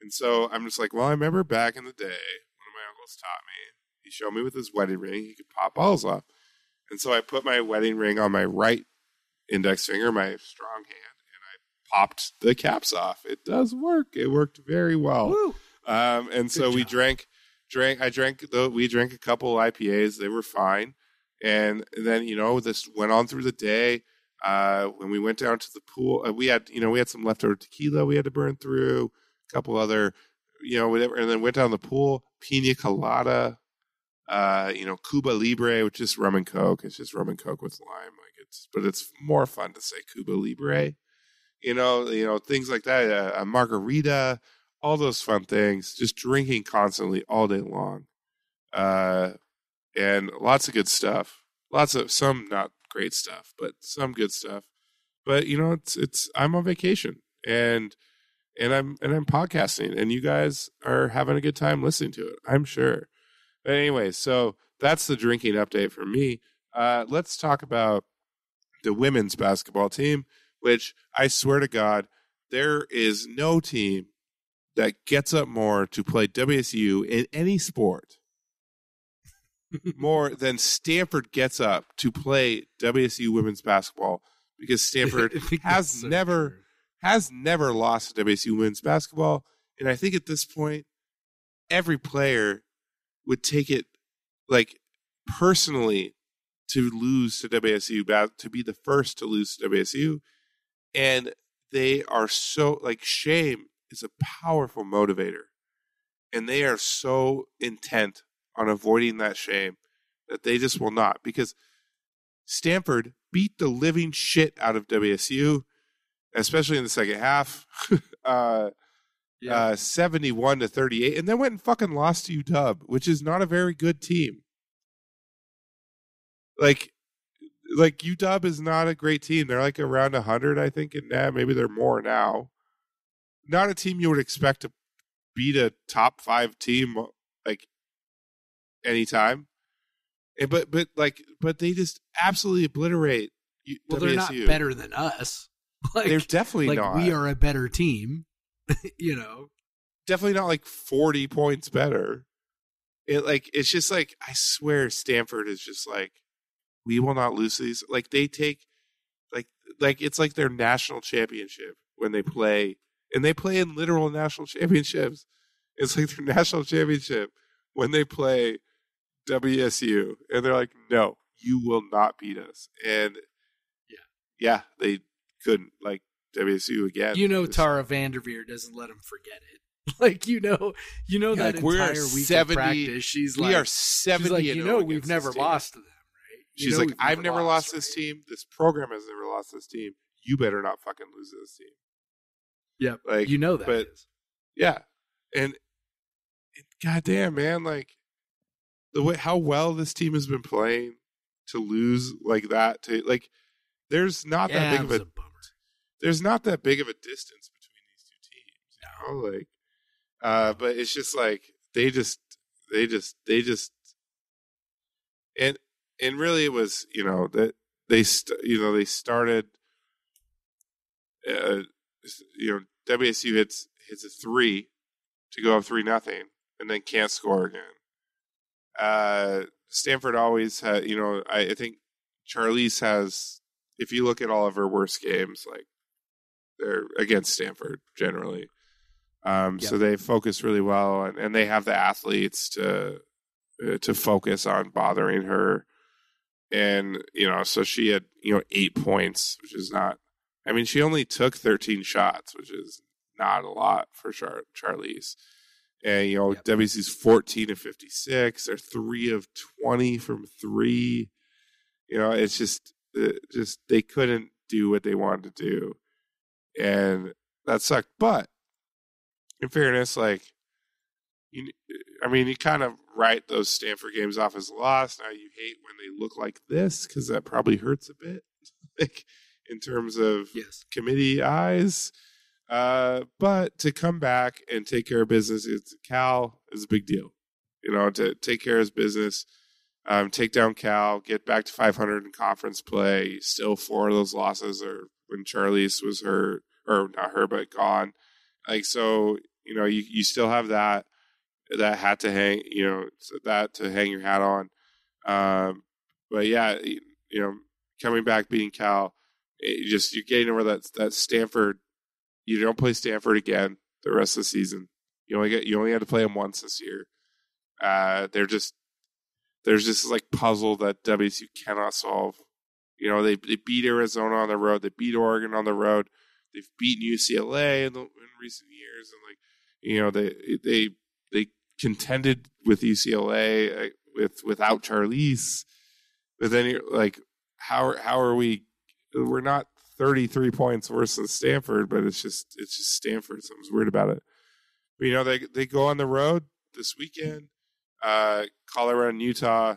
B: And so I'm just like, well, I remember back in the day, one of my uncles taught me. He showed me with his wedding ring, he could pop balls off. And so I put my wedding ring on my right index finger, my strong hand, and I popped the caps off. It does work. It worked very well. Um, and so
A: Good
B: we drank, drank. I drank. The, we drank a couple IPAs. They were fine. And then you know this went on through the day. Uh, when we went down to the pool, uh, we had you know we had some leftover tequila we had to burn through. A couple other, you know, whatever. And then went down the pool. Pina colada. Uh, you know, Cuba Libre, which is rum and coke. It's just rum and coke with lime. Like it's, but it's more fun to say Cuba Libre. You know, you know things like that. Uh, a margarita all those fun things, just drinking constantly all day long. Uh, and lots of good stuff. Lots of some not great stuff, but some good stuff. But you know, it's it's I'm on vacation and and I'm and I'm podcasting and you guys are having a good time listening to it. I'm sure. But anyway, so that's the drinking update for me. Uh, let's talk about the women's basketball team, which I swear to God, there is no team that gets up more to play WSU in any sport more than Stanford gets up to play WSU women's basketball because Stanford has
A: so
B: never
A: true.
B: has never lost to WSU women's basketball, and I think at this point, every player would take it like personally to lose to WSU, to be the first to lose to WSU, and they are so like shame is a powerful motivator, and they are so intent on avoiding that shame that they just will not because Stanford beat the living shit out of WSU especially in the second half. uh,
A: Yeah.
B: uh, 71 to 38, and then went and fucking lost to UW, which is not a very good team. Like, like UW is not a great team. They're like around 100, I think, and nah, maybe they're more now. Not a team you would expect to beat a top five team like anytime. And, but but like but they just absolutely obliterate
A: well, they're not better than us. Like,
B: They're definitely
A: like
B: not.
A: we are a better team. you know.
B: definitely not like 40 points better. It like it's just like I swear Stanford is just like we will not lose these. Like they take like like it's like their national championship when they play and they play in literal national championships. It's like their national championship when they play WSU and they're like no, you will not beat us. And
A: Yeah.
B: Yeah, they couldn't like WSU again.
A: you know Tara VanDerveer doesn't let him forget it. Like you know, you know
B: Yeah,
A: that
B: like,
A: entire week
B: 70
A: of practice. She's like,
B: we
A: like,
B: are 70
A: like, you
B: oh
A: know, we've never
B: team.
A: lost to them, right? You
B: She's like, I've never lost this
A: right?"
B: team. This program has never lost this team. You better not fucking lose this team.
A: Yep,
B: Like,
A: you know that.
B: but-
A: is.
B: Yeah, and, and goddamn, man, like the way how well this team has been playing to lose like that to like, there's not
A: yeah,
B: that big of a,
A: a bummer.
B: there's not that big of a distance between these two teams. You know, like, uh, but it's just like they just they just they just and and really it was you know that they st- you know they started uh, you know WSU hits hits a three to go up three nothing and then can't score again. Uh, Stanford always had you know I, I think Charlisse has if you look at all of her worst games like they're against Stanford generally. Um, So they focus really well, and, and they have the athletes to uh, to focus on bothering her. And you know, so she had you know eight points, which is not. I mean, she only took thirteen shots, which is not a lot for Char- Charlisse. And you know,
A: Yep.
B: WC's fourteen of fifty six. They're three of twenty from three. You know, it's just uh, just they couldn't do what they wanted to do, and that sucked. But in fairness, like you, I mean, you kind of write those Stanford games off as loss. Now you hate when they look like this because that probably hurts a bit, like in terms of
A: Yes,
B: committee eyes. Uh, but to come back and take care of business, it's Cal is a big deal. You know, to take care of his business, um, take down Cal, get back to 500 in conference play. Still, four of those losses are when Charlisse was hurt, or not her, but gone. Like so, you know, you you still have that that hat to hang, you know, that to hang your hat on. Um, but yeah, you know, coming back beating Cal, just you're getting over that that Stanford. You don't play Stanford again the rest of the season. You only get you only had to play them once this year. Uh, they're just there's just like puzzle that WSU cannot solve. You know, they they beat Arizona on the road, they beat Oregon on the road, they've beaten UCLA in, the, in recent years, and like you know they they they contended with UCLA uh, with without Charlisse, but then you're like, how how are we? We're not 33 points worse than Stanford, but it's just it's just Stanford. Something's weird about it. But, you know, they they go on the road this weekend, uh, Colorado and Utah.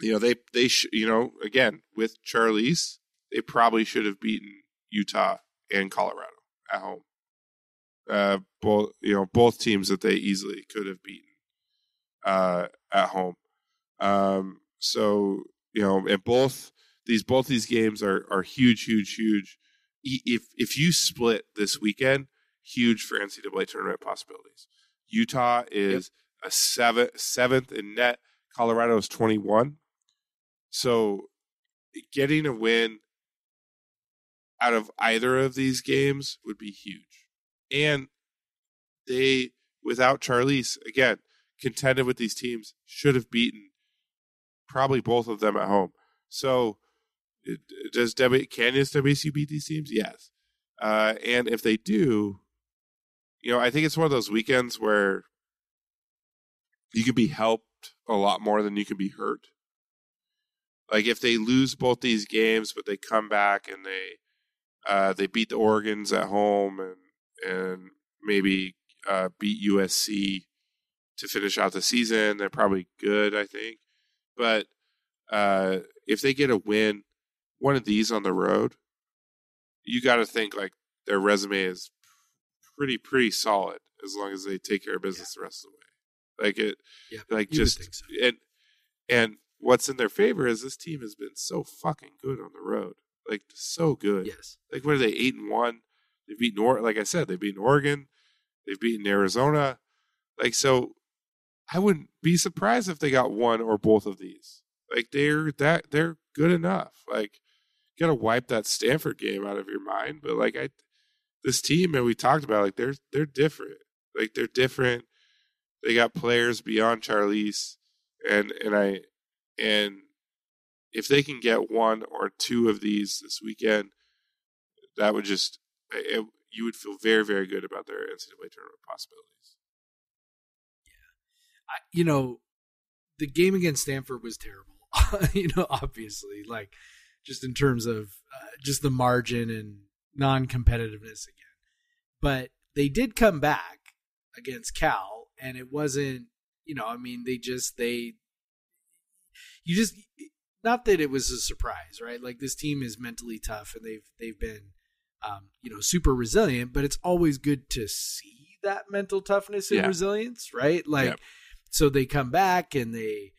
B: You know, they they sh- you know again with Charlisse, they probably should have beaten Utah and Colorado at home. Uh, both you know both teams that they easily could have beaten uh, at home. Um, so you know, and both these both these games are are huge, huge, huge. If if you split this weekend, huge for NCAA tournament possibilities. Utah is a seventh seventh in net. Colorado is twenty one. So getting a win out of either of these games would be huge. And they, without Charlisse, again, contended with these teams, should have beaten probably both of them at home. So, does w, can beat these teams? Yes. Uh, and if they do, you know, I think it's one of those weekends where you can be helped a lot more than you can be hurt. Like if they lose both these games, but they come back and they uh, they beat the Oregons at home and and maybe uh, beat USC to finish out the season. They're probably good, I think. But uh, if they get a win, one of these on the road, you got to think like their resume is pretty pretty solid as long as they take care of business the rest of the way. Like it,
A: Yeah,
B: like just
A: so.
B: and and what's in their favor is this team has been so fucking good on the road, like so good.
A: Yes.
B: Like what are they eight and one? They've beaten or like I said, they've beaten Oregon, they've beaten Arizona. Like so, I wouldn't be surprised if they got one or both of these. Like they're that they're good enough. Like you gotta wipe that Stanford game out of your mind. But like I, this team and we talked about like they're they're different. Like they're different. They got players beyond Charlisse, and and I and if they can get one or two of these this weekend, that would just it, you would feel very very good about their NCAA tournament possibilities.
A: I, you know, the game against Stanford was terrible. you know, obviously, like just in terms of uh, just the margin and non-competitiveness again. But they did come back against Cal, and it wasn't. You know, I mean, they just they. You just not that it was a surprise, right? Like this team is mentally tough, and they've they've been, um, you know, super resilient. But it's always good to see that mental toughness and
B: Yeah.
A: resilience, right? Like so they come back and they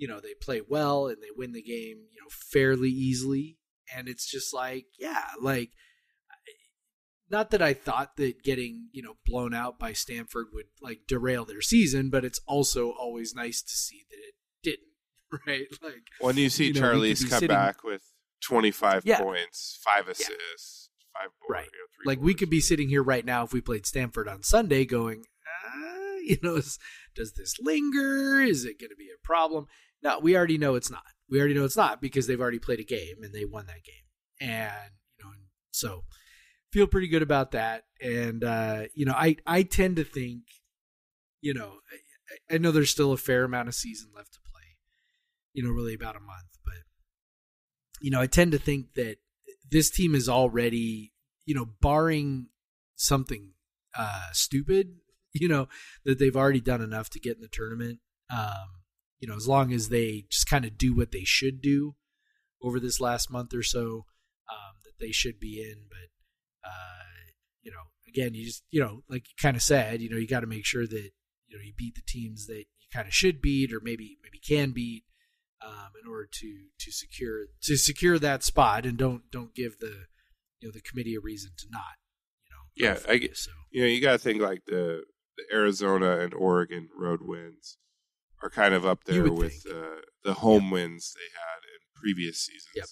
A: you know they play well and they win the game you know fairly easily. And it's just like yeah like not that i thought that getting you know blown out by stanford would like derail their season but it's also always nice to see that it didn't right? Like
B: When you see
A: You know, Charlisse
B: come
A: sitting-
B: back with twenty five
A: Yeah.
B: points, five assists, five boards,
A: Right.
B: you know,
A: like we could be sitting here right now if we played stanford on sunday going ah, you know is, does this linger? Is it going to be a problem no we already know it's not. We already know it's not because they've already played a game and they won that game. And you know so feel pretty good about that. And uh you know i i tend to think you know I, I know there's still a fair amount of season left to play you know really about a month but you know i tend to think that this team is already you know barring something uh stupid you know that they've already done enough to get in the tournament. Um you know as long as they just kind of do what they should do over this last month or so um that they should be in. But uh you know again you just you know like you kind of said you know you got to make sure that you know you beat the teams that you kind of should beat or maybe maybe can beat um, in order to to secure to secure that spot and don't don't give the you know the committee a reason to not you know
B: Yeah, I guess
A: so.
B: you know, you got to think like the, the Arizona and Oregon road wins are kind of up there with uh, the home wins they had in previous seasons.
A: Yep.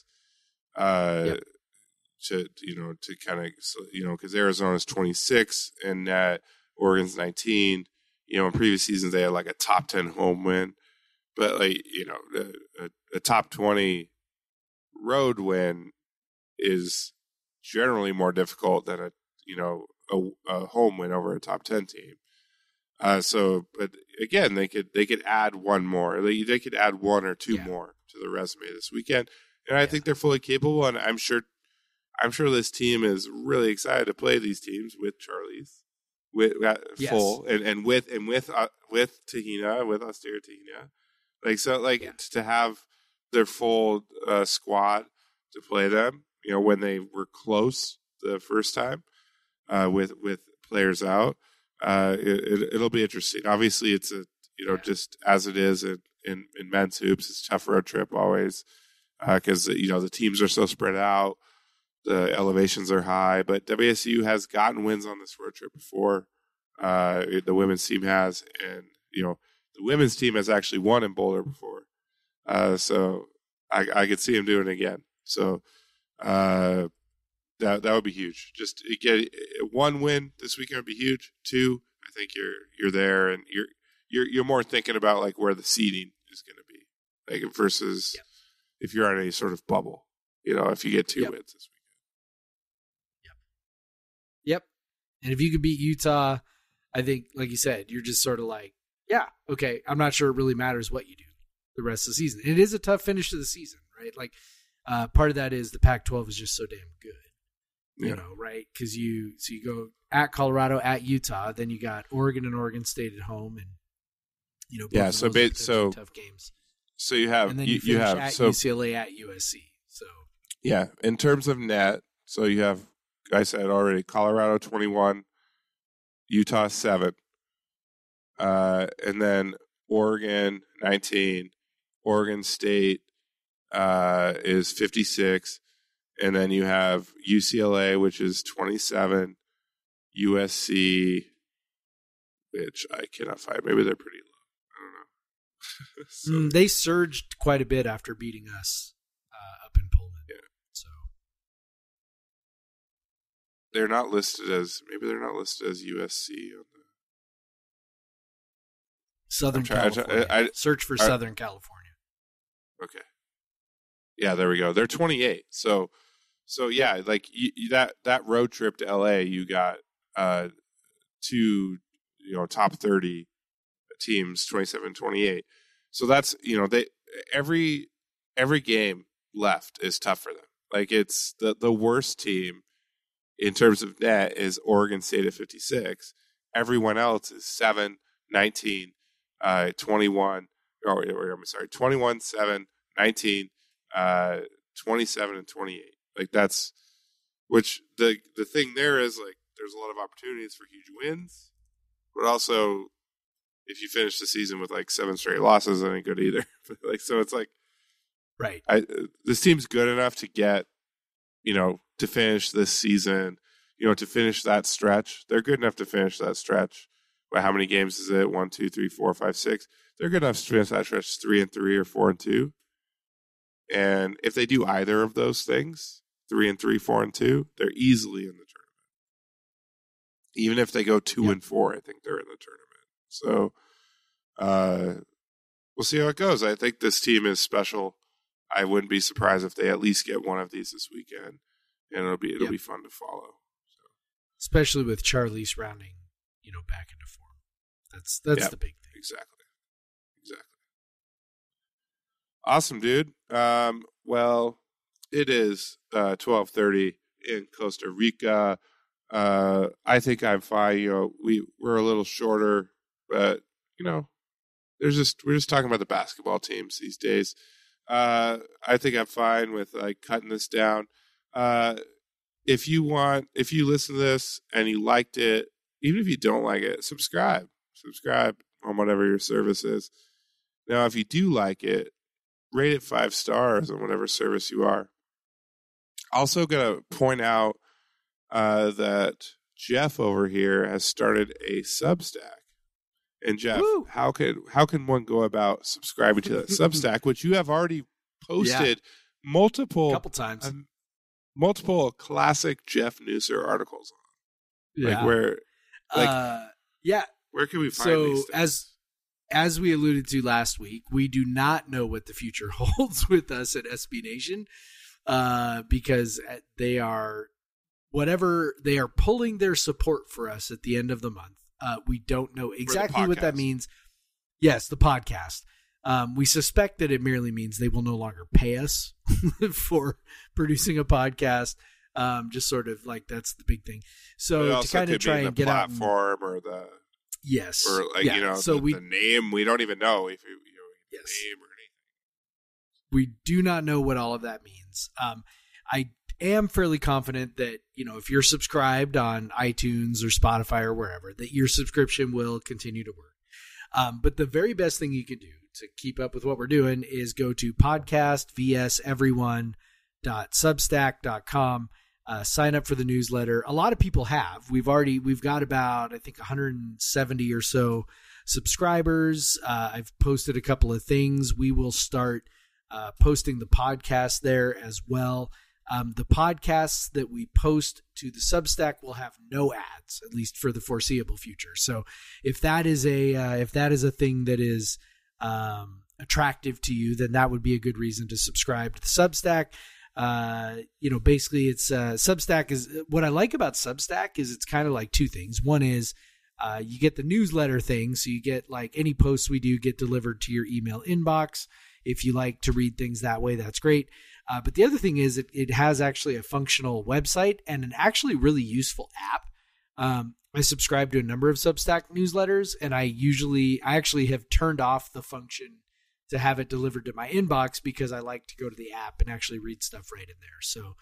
B: Uh,
A: Yep.
B: To you know, to kind of you know, because Arizona's twenty six and that Oregon's nineteen. You know, in previous seasons they had like a top ten home win, but like you know, a, a, a top twenty road win is generally more difficult than a you know a, a home win over a top 10 team uh so but again they could they could add one more they, they could add one or two
A: Yeah.
B: more to the resume this weekend and i think they're fully capable and i'm sure i'm sure this team is really excited to play these teams with Charlisse with uh,
A: Yes.
B: full and, and with and with uh, with Tuhina with Astera Tuhina like so like
A: Yeah.
B: to have their full uh, squad to play them you know when they were close the first time uh, with with players out. Uh, it, it, it'll be interesting. Obviously, it's a you know just as it is in, in in men's hoops, it's a tough road trip always. because you know the teams are so spread out, the elevations are high. But WSU has gotten wins on this road trip before. Uh, the women's team has, and you know the women's team has actually won in Boulder before. Uh, so I, I could see him doing it again. So uh, that that would be huge. Just get one win this weekend would be huge. Two, I think you're you're there, and you're you're you're more thinking about like where the seeding is going to be, like versus
A: Yep.
B: if you're on any sort of bubble. You know, if you get two
A: Yep.
B: wins this weekend.
A: Yep. And if you could beat Utah, I think, like you said, you're just sort of like, yeah, okay. I'm not sure it really matters what you do the rest of the season. It is a tough finish to the season, right? Like, uh, part of that is the Pac-12 is just so damn good, you
B: Yeah.
A: know, right? Because you so you go at Colorado, at Utah, then you got Oregon and Oregon State at home, and you know, both
B: Yeah, so
A: those are
B: ba- so-
A: tough games,
B: So you have
A: and then
B: you,
A: you,
B: you have
A: at
B: so
A: UCLA at USC. So
B: Yeah, in terms of net, so you have I said already Colorado 21, Utah 7. Uh and then Oregon 19, Oregon State uh is 56 and then you have UCLA which is 27, USC which I cannot find. Maybe they're pretty low. I don't know. so,
A: Mm, they surged quite a bit after beating us uh, up in Pullman.
B: Yeah.
A: So
B: they're not listed as maybe they're not listed as USC on the
A: Southern
B: try- I
A: California.
B: I-
A: Search for
B: I-
A: Southern California.
B: Okay. Yeah, there we go. They're 28. So, so yeah, like you, you- that that road trip to LA, you got uh two, you know, top 30 teams, 27, 28. So that's you know they every every game left is tough for them. Like it's the the worst team in terms of net is Oregon State at 56. Everyone else is 7, 19, uh, 21. Or, or I'm sorry, 21, 7, 19, uh, 27, and 28. Like that's which the the thing there is like there's a lot of opportunities for huge wins, but also if you finish the season with like seven straight losses, that ain't good either. like so, it's like
A: Right.
B: I this team's good enough to get, you know, to finish this season, you know, to finish that stretch. They're good enough to finish that stretch. But how many games is it? One, two, three, four, five, six. They're good enough to finish that stretch three and three or four and two. And if they do either of those things, three and three, four and two, they're easily in the tournament. Even if they go two and four, I think they're in the tournament. So uh we'll see how it goes. I think this team is special. I wouldn't be surprised if they at least get one of these this weekend, and it'll be it'll
A: Yep.
B: be fun to follow. So.
A: Especially with Charlisse rounding, you know, back into form. That's that's
B: Yep.
A: the big thing.
B: Exactly, exactly. Awesome, dude. Um, well, it is uh, twelve thirty in Costa Rica. Uh, I think I'm fine. You know, we we're a little shorter, but you know, there's just we're just talking about the basketball teams these days. Uh, I think I'm fine with like cutting this down. Uh, if you want, if you listen to this and you liked it, even if you don't like it, subscribe. Subscribe on whatever your service is. Now, if you do like it, rate it five stars on whatever service you are. Also, gonna point out uh, that Jeff over here has started a Substack. And Jeff,
A: Woo.
B: how can how can one go about subscribing to that Substack, which you have already posted multiple
A: couple times.
B: um, multiple classic Jeff Nusser articles on?
A: yeah.
B: Like where like-
A: uh, yeah.
B: where can we find
A: So
B: these? things?
A: as as we alluded to last week, we do not know what the future holds with us at SB Nation, uh, because they are whatever they are pulling their support for us at the end of the month. Uh, we don't know exactly what that means. Yes, the podcast. Um, we suspect that it merely means they will no longer pay us for producing a podcast. Um, just sort of like that's the big thing. So to kind of try and get out, and-
B: platform or the
A: yes,
B: or like
A: yeah.
B: you know
A: so
B: the,
A: we
B: the name we don't even know if you, you know
A: Yes.
B: name or.
A: We do not know what all of that means. Um, I am fairly confident that you know if you're subscribed on iTunes or Spotify or wherever, that your subscription will continue to work. Um, but the very best thing you can do to keep up with what we're doing is go to podcastvseveryone.substack.com. Uh, sign up for the newsletter. A lot of people have. We've already we've got about I think 170 or so subscribers. Uh, I've posted a couple of things. We will start uh, posting the podcast there as well. Um, the podcasts that we post to the Substack will have no ads, at least for the foreseeable future. So, if that is a uh, if that is a thing that is um, attractive to you, then that would be a good reason to subscribe to the Substack. Uh, you know, basically, it's uh, Substack is what I like about Substack is it's kind of like two things. One is uh, you get the newsletter thing, so you get like any posts we do get delivered to your email inbox. If you like to read things that way, that's great. Uh, but the other thing is, it, it has actually a functional website and an actually really useful app. Um, I subscribe to a number of Substack newsletters, and I usually, I actually have turned off the function to have it delivered to my inbox because I like to go to the app and actually read stuff right in there. So,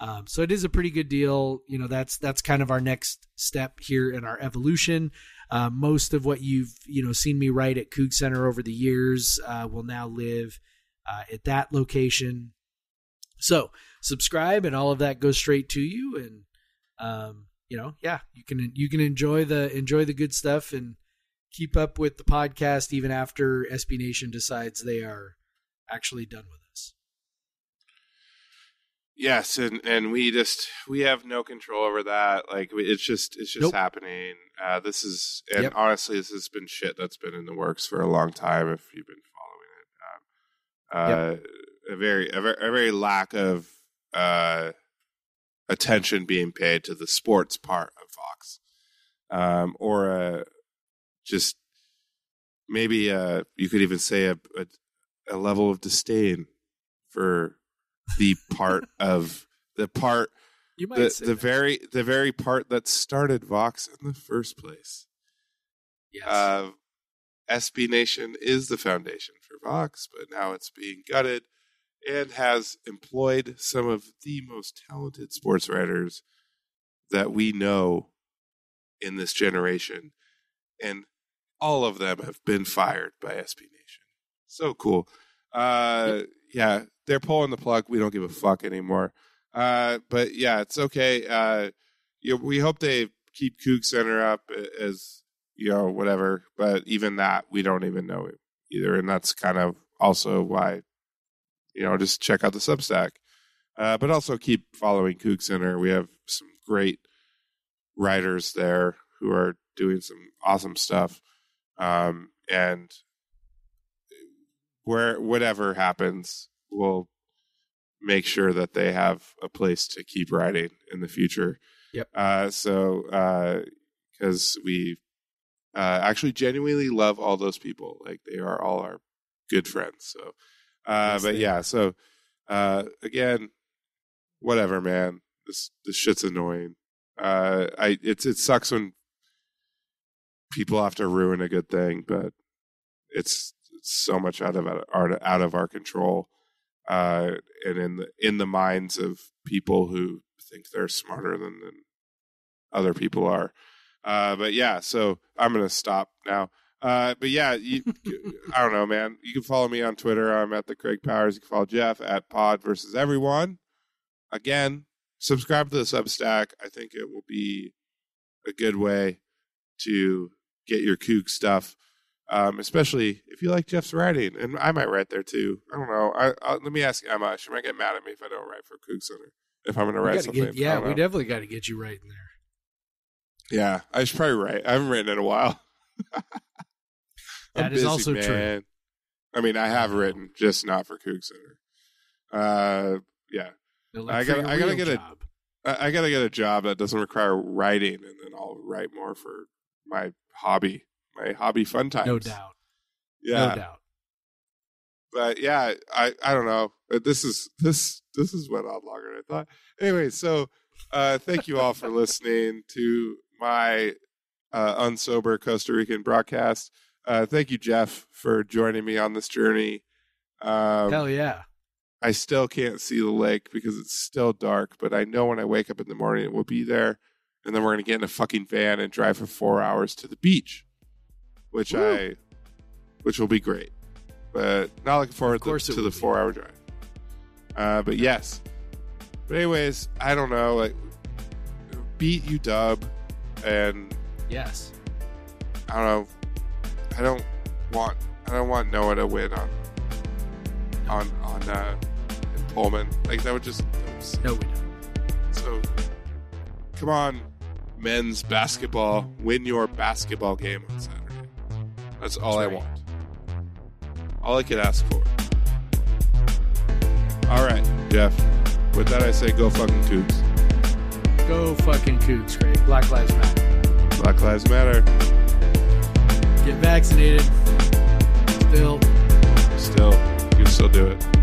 A: um, so it is a pretty good deal. You know, that's that's kind of our next step here in our evolution. Uh, most of what you've you know seen me write at CougCenter over the years uh, will now live uh, at that location. So subscribe, and all of that goes straight to you. And um, you know, yeah, you can you can enjoy the enjoy the good stuff and keep up with the podcast even after SB Nation decides they are actually done with us.
B: Yes, and and we just we have no control over that. Like we, it's just it's just
A: Nope.
B: happening. Uh, this is and
A: Yep.
B: honestly, this has been shit that's been in the works for a long time. If you've been following it, um, uh, a very a very a very lack of uh, attention being paid to the sports part of Vox, um, or uh, just maybe uh, you could even say a, a a level of disdain for the part of the part
A: You might
B: the,
A: say
B: the very the very part that started Vox in the first place.
A: yes.
B: Uh, SB Nation is the foundation for Vox, but now it's being gutted and has employed some of the most talented sports writers that we know in this generation, and all of them have been fired by SB Nation. So cool. Uh, yeah, they're pulling the plug. We don't give a fuck anymore. Uh, but yeah, it's okay. Uh, you know, we hope they keep CougCenter up as you know whatever. But even that, we don't even know either, and that's kind of also why you know just check out the Substack. Uh, but also keep following CougCenter. We have some great writers there who are doing some awesome stuff. Um, and where whatever happens, we'll make sure that they have a place to keep writing in the future.
A: Yep.
B: Uh, so because we uh, actually genuinely love all those people, like they are all our good friends. So, uh,
A: Yes,
B: but yeah, so uh, again, whatever, man. This this shit's annoying. Uh, I it's it sucks when people have to ruin a good thing, but it's so much out of our out of our control, uh, and in the in the minds of people who think they're smarter than, than other people are. Uh, but yeah, so I'm gonna stop now. Uh, but yeah, you, I don't know, man. You can follow me on Twitter. I'm at the Craig Powers. You can follow Jeff at Pod versus Everyone. Again, subscribe to the Substack. I think it will be a good way to get your Coug stuff, um, especially if you like Jeff's writing. And I might write there too. I don't know. I, I, let me ask Emma. She might get mad at me if I don't write for CougCenter. If I'm going to write something,
A: get- yeah, we definitely got to get you right in there.
B: Yeah, I should probably write. I haven't written in a while.
A: That is
B: busy,
A: also true.
B: I mean, I have written, just not for CougCenter. Uh, yeah, I gotta- I gotta get a-
A: job.
B: I, I got to get a job that doesn't require writing, and then I'll write more for my hobby, my hobby fun times.
A: no doubt,
B: Yeah,
A: no doubt.
B: but yeah, I I don't know. Uh, This is this this is went on longer than I thought. Anyway, so uh, thank you all for listening to my uh, unsober Costa Rican broadcast. Uh, thank you, Jeff, for joining me on this journey. Um,
A: Hell yeah.
B: I still can't see the lake because it's still dark, but I know when I wake up in the morning it will be there, and then we're gonna get in a fucking van and drive for four hours to the beach, which
A: Woo.
B: I, which will be great. but not looking forward to, to the four hour drive. Uh, but yes. But anyways, I don't know. Like, beat UW, and
A: Yes.
B: I don't know. I don't want. I don't want Noah to win on on on uh, in Pullman. Like that would just. was-
A: No, we don't.
B: so, come on, men's basketball. Win your basketball game on Saturday. That's all
A: That's
B: I want. All I could ask for. All right, Jeff. With that, I say go fucking Cougs.
A: Go fucking Cougs, Craig. Black Lives Matter.
B: Black Lives Matter.
A: Get vaccinated. Still.
B: Still, you can still do it.